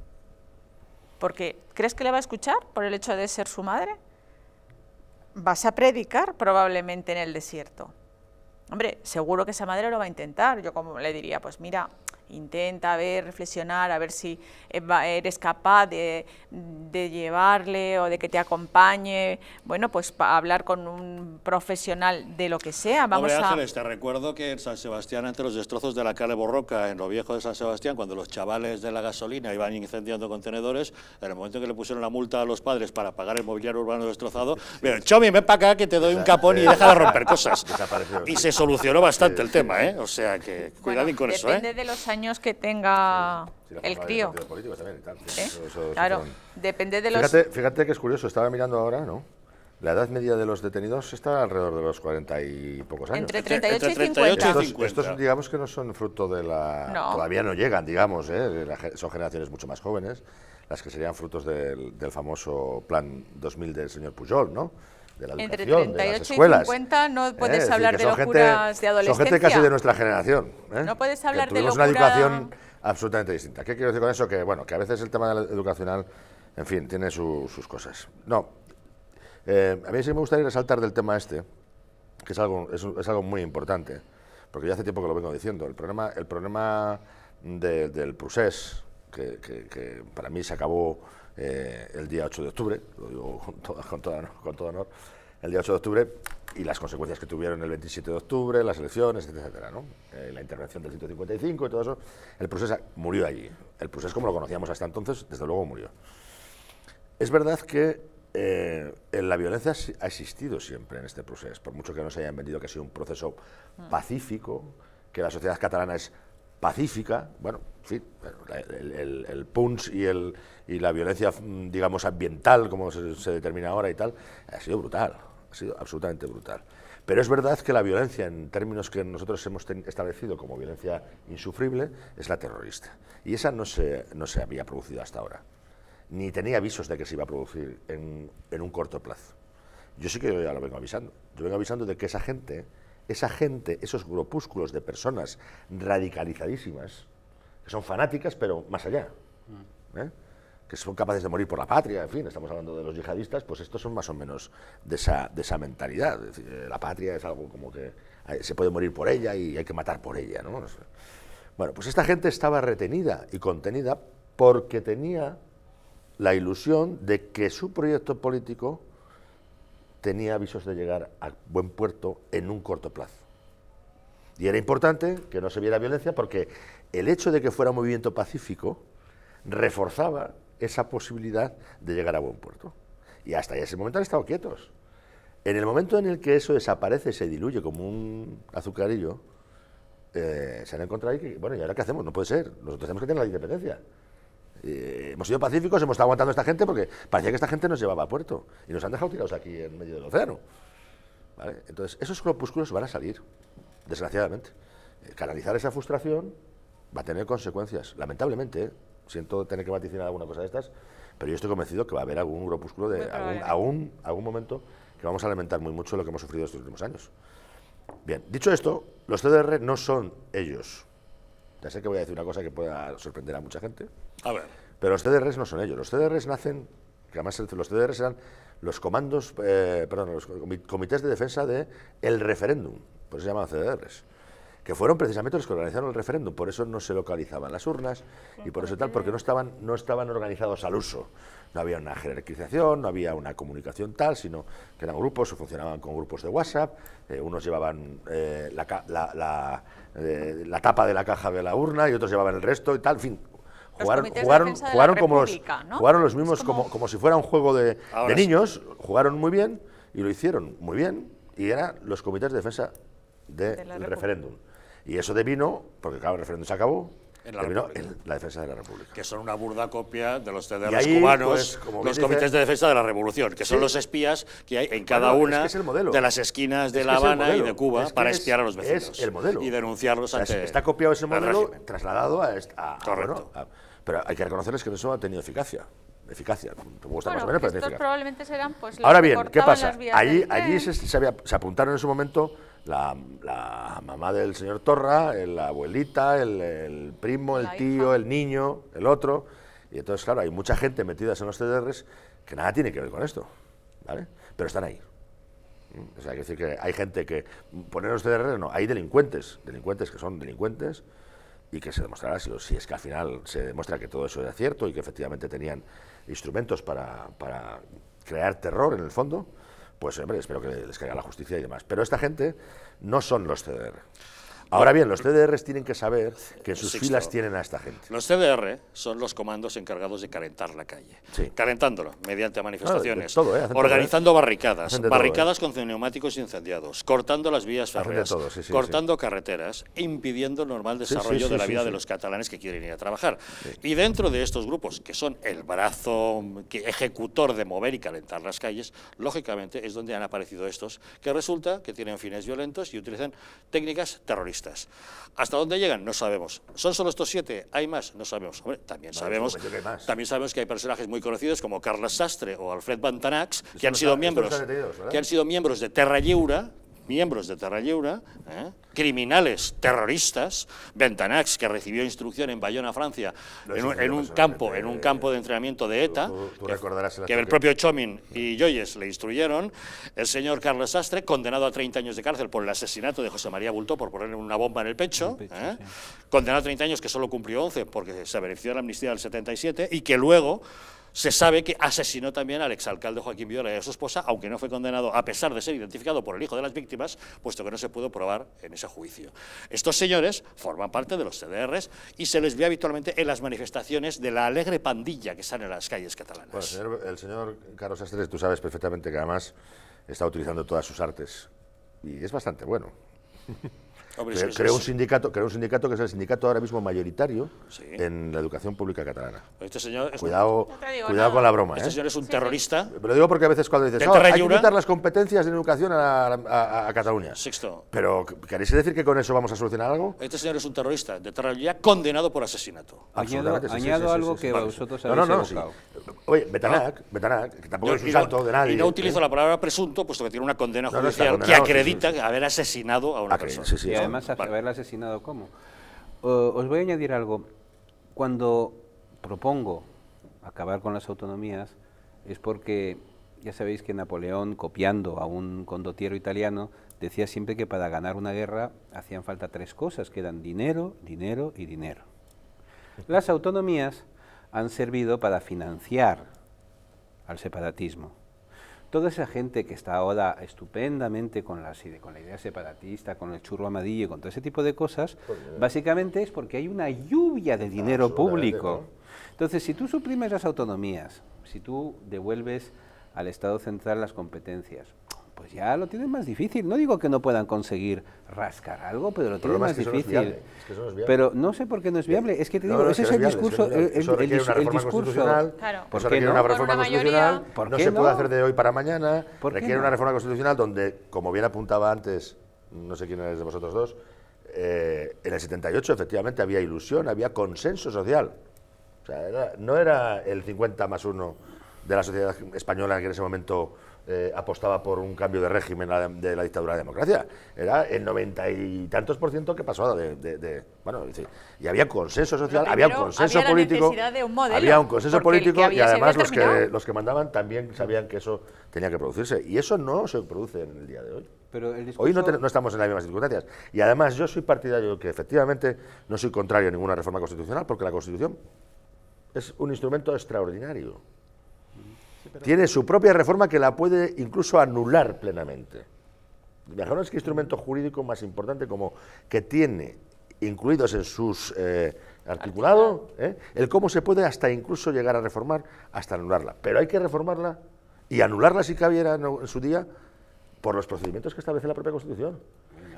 Porque, ¿crees que le va a escuchar por el hecho de ser su madre? Vas a predicar probablemente en el desierto. Hombre, seguro que esa madre lo va a intentar. Yo como le diría, pues mira, intenta ver, reflexionar, a ver si eres capaz de, llevarle o de que te acompañe, bueno, pues hablar con un profesional de lo que sea. Vamos Hombre, Ángeles, te recuerdo que en San Sebastián, ante los destrozos de la calle Borroca, en lo viejo de San Sebastián, cuando los chavales de la gasolina iban incendiando contenedores, en el momento que le pusieron la multa a los padres para pagar el mobiliario urbano destrozado, pero Chomi, ven para acá que te doy un capón y deja de romper cosas. Y se solucionó bastante el tema, ¿eh? O sea que cuidado con eso, ¿eh? Depende de los años que tenga el crío. claro, depende de los... Fíjate, que es curioso, estaba mirando ahora, ¿no? La edad media de los detenidos está alrededor de los 40 y pocos años. Entre 38, y 50. Estos, digamos que no son fruto de la... Todavía no llegan, digamos, ¿eh? son generaciones mucho más jóvenes, las que serían frutos del, del famoso plan 2000 del señor Pujol, ¿no? De la Entre 38 y 50 no puedes hablar de locuras de adolescencia. Son gente casi de nuestra generación. ¿eh? No puedes hablar de locura... una educación absolutamente distinta. ¿Qué quiero decir con eso? Que, bueno, que a veces el tema educacional, en fin, tiene sus cosas. No, eh, a mí sí me gustaría resaltar del tema este, que es algo, es, algo muy importante, porque ya hace tiempo que lo vengo diciendo. El problema, el problema del procés, que, que para mí se acabó eh, el día 8 de octubre, lo digo con, con, con todo honor, el día 8 de octubre y las consecuencias que tuvieron el 27 de octubre, las elecciones, etcétera, ¿no? Eh, la intervención del 155 y todo eso, el proceso murió allí. El proceso como lo conocíamos hasta entonces, desde luego murió. Es verdad que eh, la violencia ha existido siempre en este proceso, por mucho que nos hayan vendido que ha sido un proceso pacífico, que la sociedad catalana es pacífica, bueno, en fin, el, el, punch y, el, y la violencia, mm, digamos, ambiental, como se, determina ahora y tal, ha sido brutal, ha sido absolutamente brutal. Pero es verdad que la violencia, en términos que nosotros hemos establecido como violencia insufrible, es la terrorista. Y esa no se, no se había producido hasta ahora, ni tenía avisos de que se iba a producir en, en un corto plazo. Yo sí que ya lo vengo avisando. Yo vengo avisando de que esa gente esa gente, esos grupúsculos de personas radicalizadísimas, que son fanáticas, pero más allá, mm. ¿eh? que son capaces de morir por la patria, en fin, estamos hablando de los yihadistas, pues estos son más o menos de esa, de esa mentalidad. Es decir, la patria es algo como que se puede morir por ella y hay que matar por ella. ¿no? Bueno, pues esta gente estaba retenida y contenida porque tenía la ilusión de que su proyecto político tenía avisos de llegar a buen puerto en un corto plazo. Y era importante que no se viera violencia porque el hecho de que fuera un movimiento pacífico reforzaba esa posibilidad de llegar a buen puerto. Y hasta ese momento han estado quietos. En el momento en el que eso desaparece, se diluye como un azucarillo, eh, se han encontrado ahí que, bueno, ¿y ahora qué hacemos? No puede ser. Nosotros tenemos que tener la independencia. Eh, hemos sido pacíficos, hemos estado aguantando a esta gente porque parecía que esta gente nos llevaba a puerto y nos han dejado tirados aquí en medio del océano. Entonces, esos grupúsculos van a salir, desgraciadamente. Eh, canalizar esa frustración va a tener consecuencias, lamentablemente. ¿eh? Siento tener que vaticinar alguna cosa de estas, pero yo estoy convencido que va a haber algún grupúsculo de algún, algún, momento que vamos a lamentar muy mucho lo que hemos sufrido estos últimos años. Bien, dicho esto, los CDR no son ellos. Ya sé que voy a decir una cosa que pueda sorprender a mucha gente. A ver. Pero los CDRs no son ellos. Los CDRs nacen, que además los CDRs eran los comandos, eh, perdón, los comités de defensa del el referéndum, por eso se llamaban CDRs, que fueron precisamente los que organizaron el referéndum, por eso no se localizaban las urnas y por eso tal, porque no estaban, no estaban organizados al uso. No había una jerarquización, no había una comunicación tal, sino que eran grupos, o funcionaban con grupos de WhatsApp, eh, unos llevaban eh, la, la, la, la, tapa de la caja de la urna y otros llevaban el resto y tal, en fin, jugaron, de jugaron, de jugaron como los, jugaron los mismos como- como, como si fuera un juego de, de sí. niños, jugaron muy bien y lo hicieron muy bien y eran los comités de defensa del De referéndum. Y eso devino, porque claro, el referéndum se acabó, En la en defensa de la República. que son una burda copia de los Y CDRs ahí, cubanos, pues, como los comités dice- de defensa de la revolución, que son Sí. los espías que hay en cada Bueno, es una que es el modelo. de las esquinas de Es La Habana y de Cuba Es que para es- espiar a los vecinos. Es el modelo. Y denunciarlos O sea, ante Está copiado ese el modelo trasladado a, est- a- a- Correcto. bueno, a- pero hay que reconocerles que eso ha tenido eficacia. Eficacia. Tampoco gusta Bueno, más o menos, pero estos tiene eficacia. probablemente serán pues los Ahora que bien, ¿qué pasa? Allí, allí se, se había- se apuntaron en su momento la, la mamá del señor Torra, la abuelita, el, el primo, el La tío, hija. el niño, el otro. Y entonces, claro, hay mucha gente metida en los CDRs que nada tiene que ver con esto. ¿vale? Pero están ahí. ¿Mm? O sea, hay que decir que hay gente que poner los CDR, no, hay delincuentes, delincuentes que son delincuentes y que se demostrará si, si es que al final se demuestra que todo eso era cierto y que efectivamente tenían instrumentos para, para crear terror en el fondo, pues hombre, espero que les caiga la justicia y demás. Pero esta gente no son los CDR. Ahora bien, los CDRs tienen que saber que en sus Sixto. filas tienen a esta gente. Los CDR son los comandos encargados de calentar la calle. Sí. Calentándolo mediante manifestaciones. todo, ¿eh? Todo, organizando ¿eh? barricadas. Todo, barricadas con neumáticos incendiados. Cortando las vías férreas. todo, sí, sí, cortando carreteras. e impidiendo el normal desarrollo de la vida de los catalanes que quieren ir a trabajar. Y dentro de estos grupos, que son el brazo que- ejecutor de mover y calentar las calles, lógicamente es donde han aparecido estos, que resulta que tienen fines violentos y utilizan técnicas terroristas. ¿Hasta dónde llegan? No sabemos. ¿Son solo estos siete? ¿Hay más? No sabemos. Hombre, también No, sabemos, que más. también sabemos que hay personajes muy conocidos como Carlos Sastre o Alfred Bantanax, que han sido miembros, que han sido miembros de Terra Lliure, miembros de Terra Lliure, ¿eh? criminales terroristas, Bentanax, que recibió instrucción en Bayona, Francia, en un, en campo, en un campo de entrenamiento de ETA, tú- tú que- recordarás el que el ataque. propio Chomin y Joyes le instruyeron, el señor Carlos Sastre, condenado a 30 años de cárcel por el asesinato de José María Bultó por ponerle una bomba en el pecho, ¿eh? condenado a 30 años que solo cumplió 11 porque se benefició de la amnistía del 77 y que luego se sabe que asesinó también al exalcalde Joaquín Viola y a su esposa, aunque no fue condenado a pesar de ser identificado por el hijo de las víctimas, puesto que no se pudo probar en ese juicio. Estos señores forman parte de los CDRs y se les ve habitualmente en las manifestaciones de la alegre pandilla que están en las calles catalanas. Bueno, el señor, el señor Carlos Astres, tú sabes perfectamente que además está utilizando todas sus artes y es bastante bueno. Hombre, Cre- sí, sí, creó, un sindicato, creó un sindicato que es el sindicato ahora mismo mayoritario Sí. en la educación pública catalana. Este señor es un- Cuidado, No cuidado con la broma. este ¿eh? señor es un terrorista. Pero lo digo porque a veces cuando dices, ¿De "Oh, hay que quitar las competencias en educación a, a- a Cataluña. Sixto. Pero, ¿queréis decir que con eso vamos a solucionar algo? Este señor es un terrorista de Lliure condenado por asesinato. Añado, añado sí, sí, algo sí, que vale. vosotros No, habéis no, no, sí. evocado. Oye, Betanac, Betanac, que tampoco es un santo de nadie. y no utilizo ¿eh? la palabra presunto, puesto que tiene una condena judicial que acredita haber asesinado a una Ah, persona. sí, sí. Además Vale. haberla asesinado cómo. Os voy a añadir algo. Cuando propongo acabar con las autonomías es porque ya sabéis que Napoleón, copiando a un condottiero italiano, decía siempre que para ganar una guerra hacían falta tres cosas, que eran dinero, dinero y dinero. Las autonomías han servido para financiar al separatismo. Toda esa gente que está ahora estupendamente con, las con la idea separatista, con el churro amarillo y con todo ese tipo de cosas, básicamente es porque hay una lluvia de dinero público. Entonces, si tú suprimes las autonomías, si tú devuelves al Estado central las competencias, pues ya lo tienen más difícil. No digo que no puedan conseguir rascar algo, pero lo tienen más es que eso no es difícil. viable, es que eso no es viable. pero no sé por qué no es viable. Es que te digo, no, ese que es el viable, discurso. el- Eso requiere el una reforma discurso. constitucional. Claro. ¿Por Eso requiere no? una reforma una constitucional. ¿Por no se puede no? hacer de hoy para mañana. ¿Por qué Requiere no? una reforma constitucional donde, como bien apuntaba antes, no sé quién es de vosotros dos, eh, en el 78 efectivamente había ilusión, había consenso social. O sea, era- no era el 50 más 1 de la sociedad española que en ese momento eh, apostaba por un cambio de régimen de la dictadura a la democracia. Era el 90 y tantos por ciento que pasó de... de- de- bueno, es decir, y había consenso social, había un consenso había la político. necesidad de un modelo, había un consenso político y además los que, los que mandaban también sabían que eso tenía que producirse. Y eso no se produce en el día de hoy. Pero el Hoy no, te- no estamos en las mismas circunstancias. Y además yo soy partidario que efectivamente no soy contrario a ninguna reforma constitucional porque la Constitución es un instrumento extraordinario. Tiene su propia reforma que la puede incluso anular plenamente. Imaginaos qué instrumento jurídico más importante como que tiene incluidos en sus eh, articulado, ¿eh? el cómo se puede hasta incluso llegar a reformar, hasta anularla. Pero hay que reformarla y anularla si cabiera en su día por los procedimientos que establece la propia Constitución.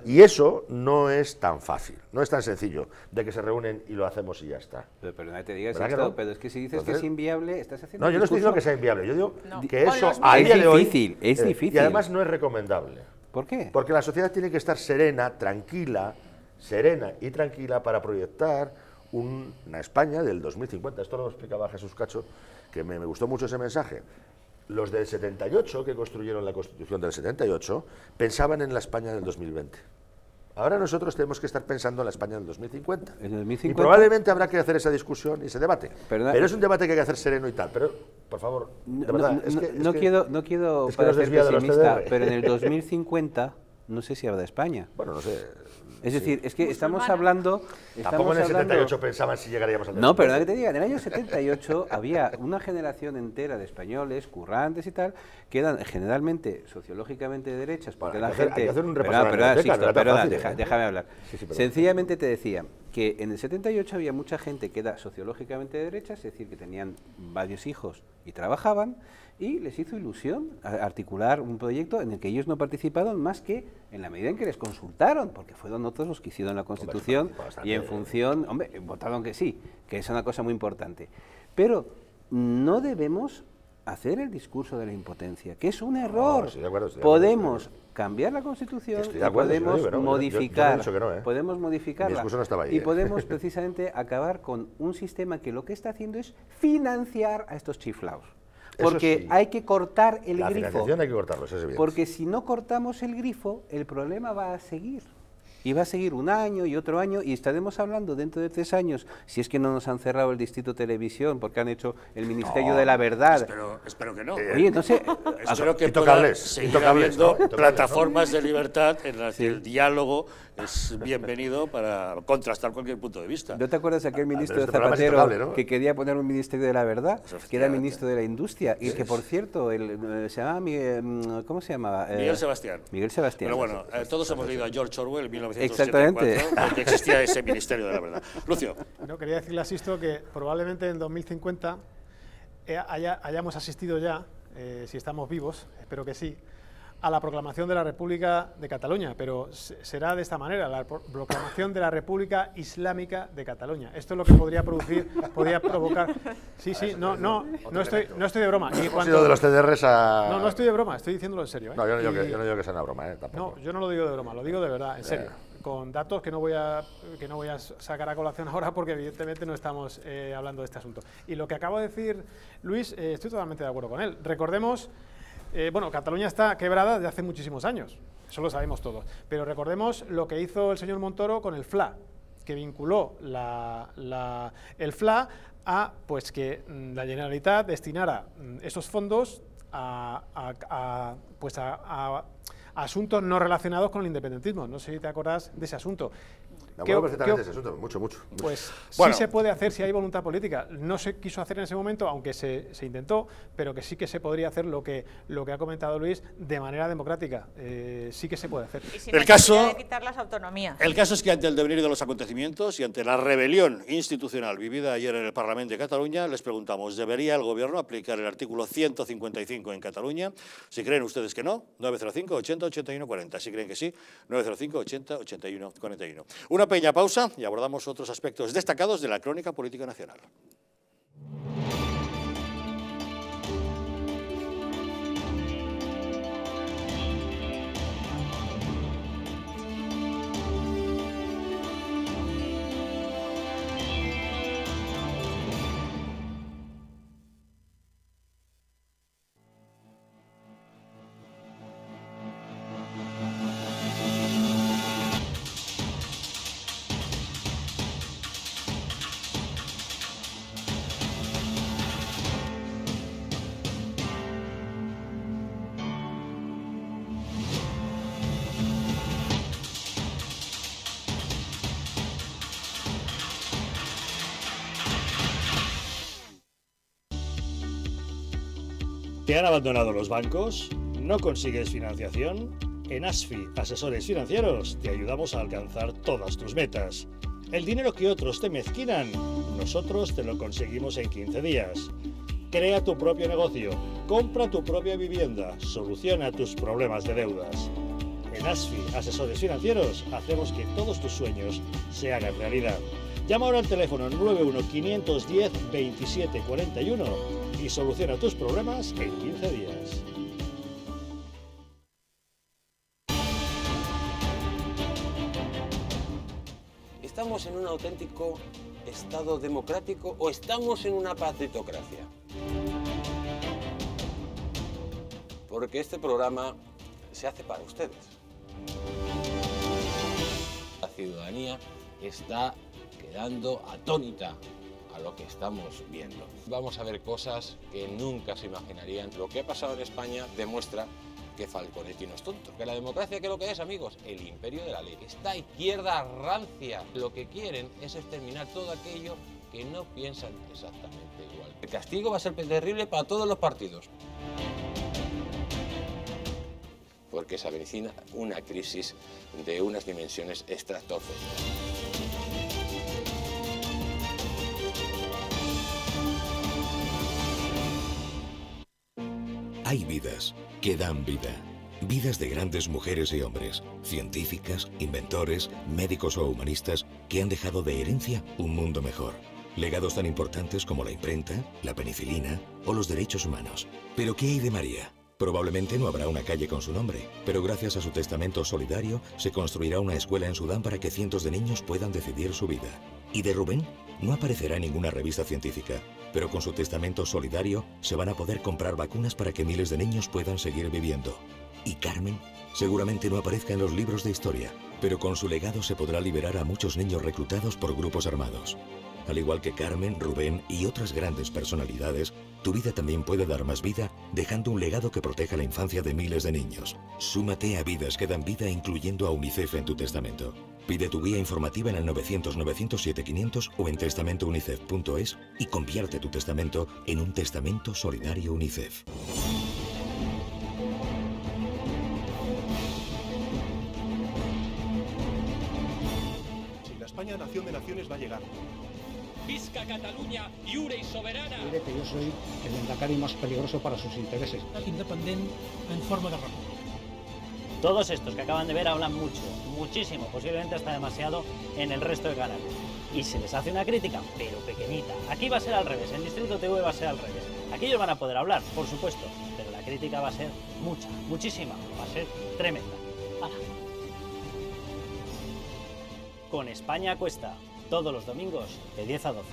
Y eso no es tan fácil, no es tan sencillo de que se reúnen y lo hacemos y ya está. Pero perdona, te digas esto, pero es que si dices que es inviable, estás haciendo. No, yo no estoy diciendo que sea inviable, yo digo que eso a es difícil, es difícil. Y además no es recomendable. ¿Por qué? Porque la sociedad tiene que estar serena, tranquila, serena y tranquila para proyectar una España del 2050. Esto lo explicaba Jesús Cacho, que me, me gustó mucho ese mensaje los del 78, que construyeron la Constitución del 78, pensaban en la España del 2020. Ahora nosotros tenemos que estar pensando en la España del 2050. ¿En el 2050? Y probablemente habrá que hacer esa discusión y ese debate. Pero, es un debate que hay que hacer sereno y tal. Pero, por favor, de verdad, no, no, quiero, no quiero parecer pesimista, pero en el 2050 no sé si habrá España. Bueno, no sé. Es decir, es que estamos hablando... Tampoco en el 78 pensaban si llegaríamos al No, pero que te diga, en el año 78 había una generación entera de españoles, currantes y tal, que eran generalmente sociológicamente derechas, porque la gente... hacer un repaso déjame hablar. Sencillamente te decía que en el 78 había mucha gente que era sociológicamente derecha, es decir, que tenían varios hijos y trabajaban, y les hizo ilusión articular un proyecto en el que ellos no participaron más que en la medida en que les consultaron, porque fueron otros los que hicieron la Constitución y en función, hombre, votaron que sí, que es una cosa muy importante. Pero no debemos hacer el discurso de la impotencia, que es un error. podemos cambiar la Constitución y podemos modificar, podemos modificarla y ¿eh? podemos precisamente acabar con un sistema que lo que está haciendo es financiar a estos chiflaos. Porque hay que cortar el la grifo. hay que cortarlo, eso es Porque si no cortamos el grifo, el problema va a seguir. Y va a seguir un año y otro año y estaremos hablando dentro de tres años, si es que no nos han cerrado el Distrito Televisión porque han hecho el Ministerio de la Verdad. Espero, que no. Oye, entonces... espero que pueda seguir habiendo plataformas de libertad en las que el diálogo es bienvenido para contrastar cualquier punto de vista. ¿No te acuerdas de aquel ah, ministro de este Zapatero que quería poner un Ministerio de la Verdad, que era ministro de la Industria y que, por cierto, el, eh, se llamaba mm, ¿cómo se llamaba? Eh, Miguel Sebastián. Miguel Sebastián. Pero bueno, eh, todos hemos leído a George Orwell en 1984, Exactamente. que existía ese Ministerio de la Verdad. Lucio. No, quería decirle a Sisto que probablemente en 2050 hayamos asistido ya, si estamos vivos, espero que sí, a la proclamación de la República de Cataluña, pero será de esta manera, la proclamación de la República Islámica de Cataluña. Esto es lo que podría producir, podría provocar... Sí, sí, no, no, no estoy, no estoy de broma. Y cuando... de los TDRs a... No, no estoy de broma, estoy diciéndolo en serio. ¿eh? No, yo no, digo que, yo no digo que sea una broma, ¿eh? No, yo no lo digo de broma, lo digo de verdad, en serio. Con datos que no voy a, que no voy a sacar a colación ahora porque evidentemente no estamos eh, hablando de este asunto. Y lo que acaba de decir Luis, eh, estoy totalmente de acuerdo con él. Recordemos eh, bueno, Cataluña está quebrada desde hace muchísimos años, eso lo sabemos todos. Pero recordemos lo que hizo el señor Montoro con el FLA, que vinculó el FLA a pues, que mm, la Generalitat destinara mm, esos fondos a, pues a, asuntos no relacionados con el independentismo. No sé si te acuerdas de ese asunto. Me acuerdo perfectamente ese asunto, mucho, mucho. Pues sí se puede hacer si hay voluntad política. No se quiso hacer en ese momento, aunque se, se, intentó, pero que sí que se podría hacer lo que, lo que ha comentado Luis de manera democrática. Eh, sí que se puede hacer. Y el caso, de quitar las autonomías. El caso es que ante el devenir de los acontecimientos y ante la rebelión institucional vivida ayer en el Parlamento de Cataluña, les preguntamos, ¿debería el Gobierno aplicar el artículo 155 en Cataluña? Si creen ustedes que no, 905 80 81 40. Si creen que sí, 905 80 81 41. Una pequeña pausa y abordamos otros aspectos destacados de la crónica política nacional. Abandonado los bancos? ¿No consigues financiación? En ASFI, Asesores Financieros, te ayudamos a alcanzar todas tus metas. El dinero que otros te mezquinan, nosotros te lo conseguimos en 15 días. Crea tu propio negocio, compra tu propia vivienda, soluciona tus problemas de deudas. En ASFI, Asesores Financieros, hacemos que todos tus sueños se hagan realidad. Llama ahora al teléfono 91-510-2741 y soluciona tus problemas en 15 días. ¿Estamos en un auténtico Estado democrático o estamos en una patritocracia? Porque este programa se hace para ustedes. La ciudadanía está quedando atónita a lo que estamos viendo. Vamos a ver cosas que nunca se imaginarían. Lo que ha pasado en España demuestra que Falconetti no es tonto. Que la democracia, ¿qué es lo que es, amigos? El imperio de la ley. Esta izquierda rancia lo que quieren es exterminar todo aquello que no piensan exactamente igual. El castigo va a ser terrible para todos los partidos. Porque se avecina una crisis de unas dimensiones estratosféricas. Hay vidas que dan vida. Vidas de grandes mujeres y hombres, científicas, inventores, médicos o humanistas que han dejado de herencia un mundo mejor. Legados tan importantes como la imprenta, la penicilina o los derechos humanos. Pero ¿qué hay de María? Probablemente no habrá una calle con su nombre, pero gracias a su testamento solidario se construirá una escuela en Sudán para que cientos de niños puedan decidir su vida. ¿Y de Rubén? No aparecerá en ninguna revista científica, pero con su testamento solidario se van a poder comprar vacunas para que miles de niños puedan seguir viviendo. ¿Y Carmen? Seguramente no aparezca en los libros de historia, pero con su legado se podrá liberar a muchos niños reclutados por grupos armados. Al igual que Carmen, Rubén y otras grandes personalidades, tu vida también puede dar más vida dejando un legado que proteja la infancia de miles de niños. Súmate a Vidas que dan vida incluyendo a UNICEF en tu testamento. Pide tu guía informativa en el 900-907-500 o en testamentounicef.es y convierte tu testamento en un testamento solidario UNICEF. Si la España nación de naciones va a llegar. Visca Catalunya, lliure i soberana. Diré que yo soy el endacari más peligroso para sus intereses. Independent en forma de república. Todos estos que acaban de ver hablan mucho, muchísimo, posiblemente hasta demasiado en el resto de canales. Y se les hace una crítica, pero pequeñita. Aquí va a ser al revés, en Distrito TV va a ser al revés. Aquí ellos van a poder hablar, por supuesto, pero la crítica va a ser mucha, muchísima, va a ser tremenda. ¡Hala! Con España cuesta, todos los domingos de 10 a 12.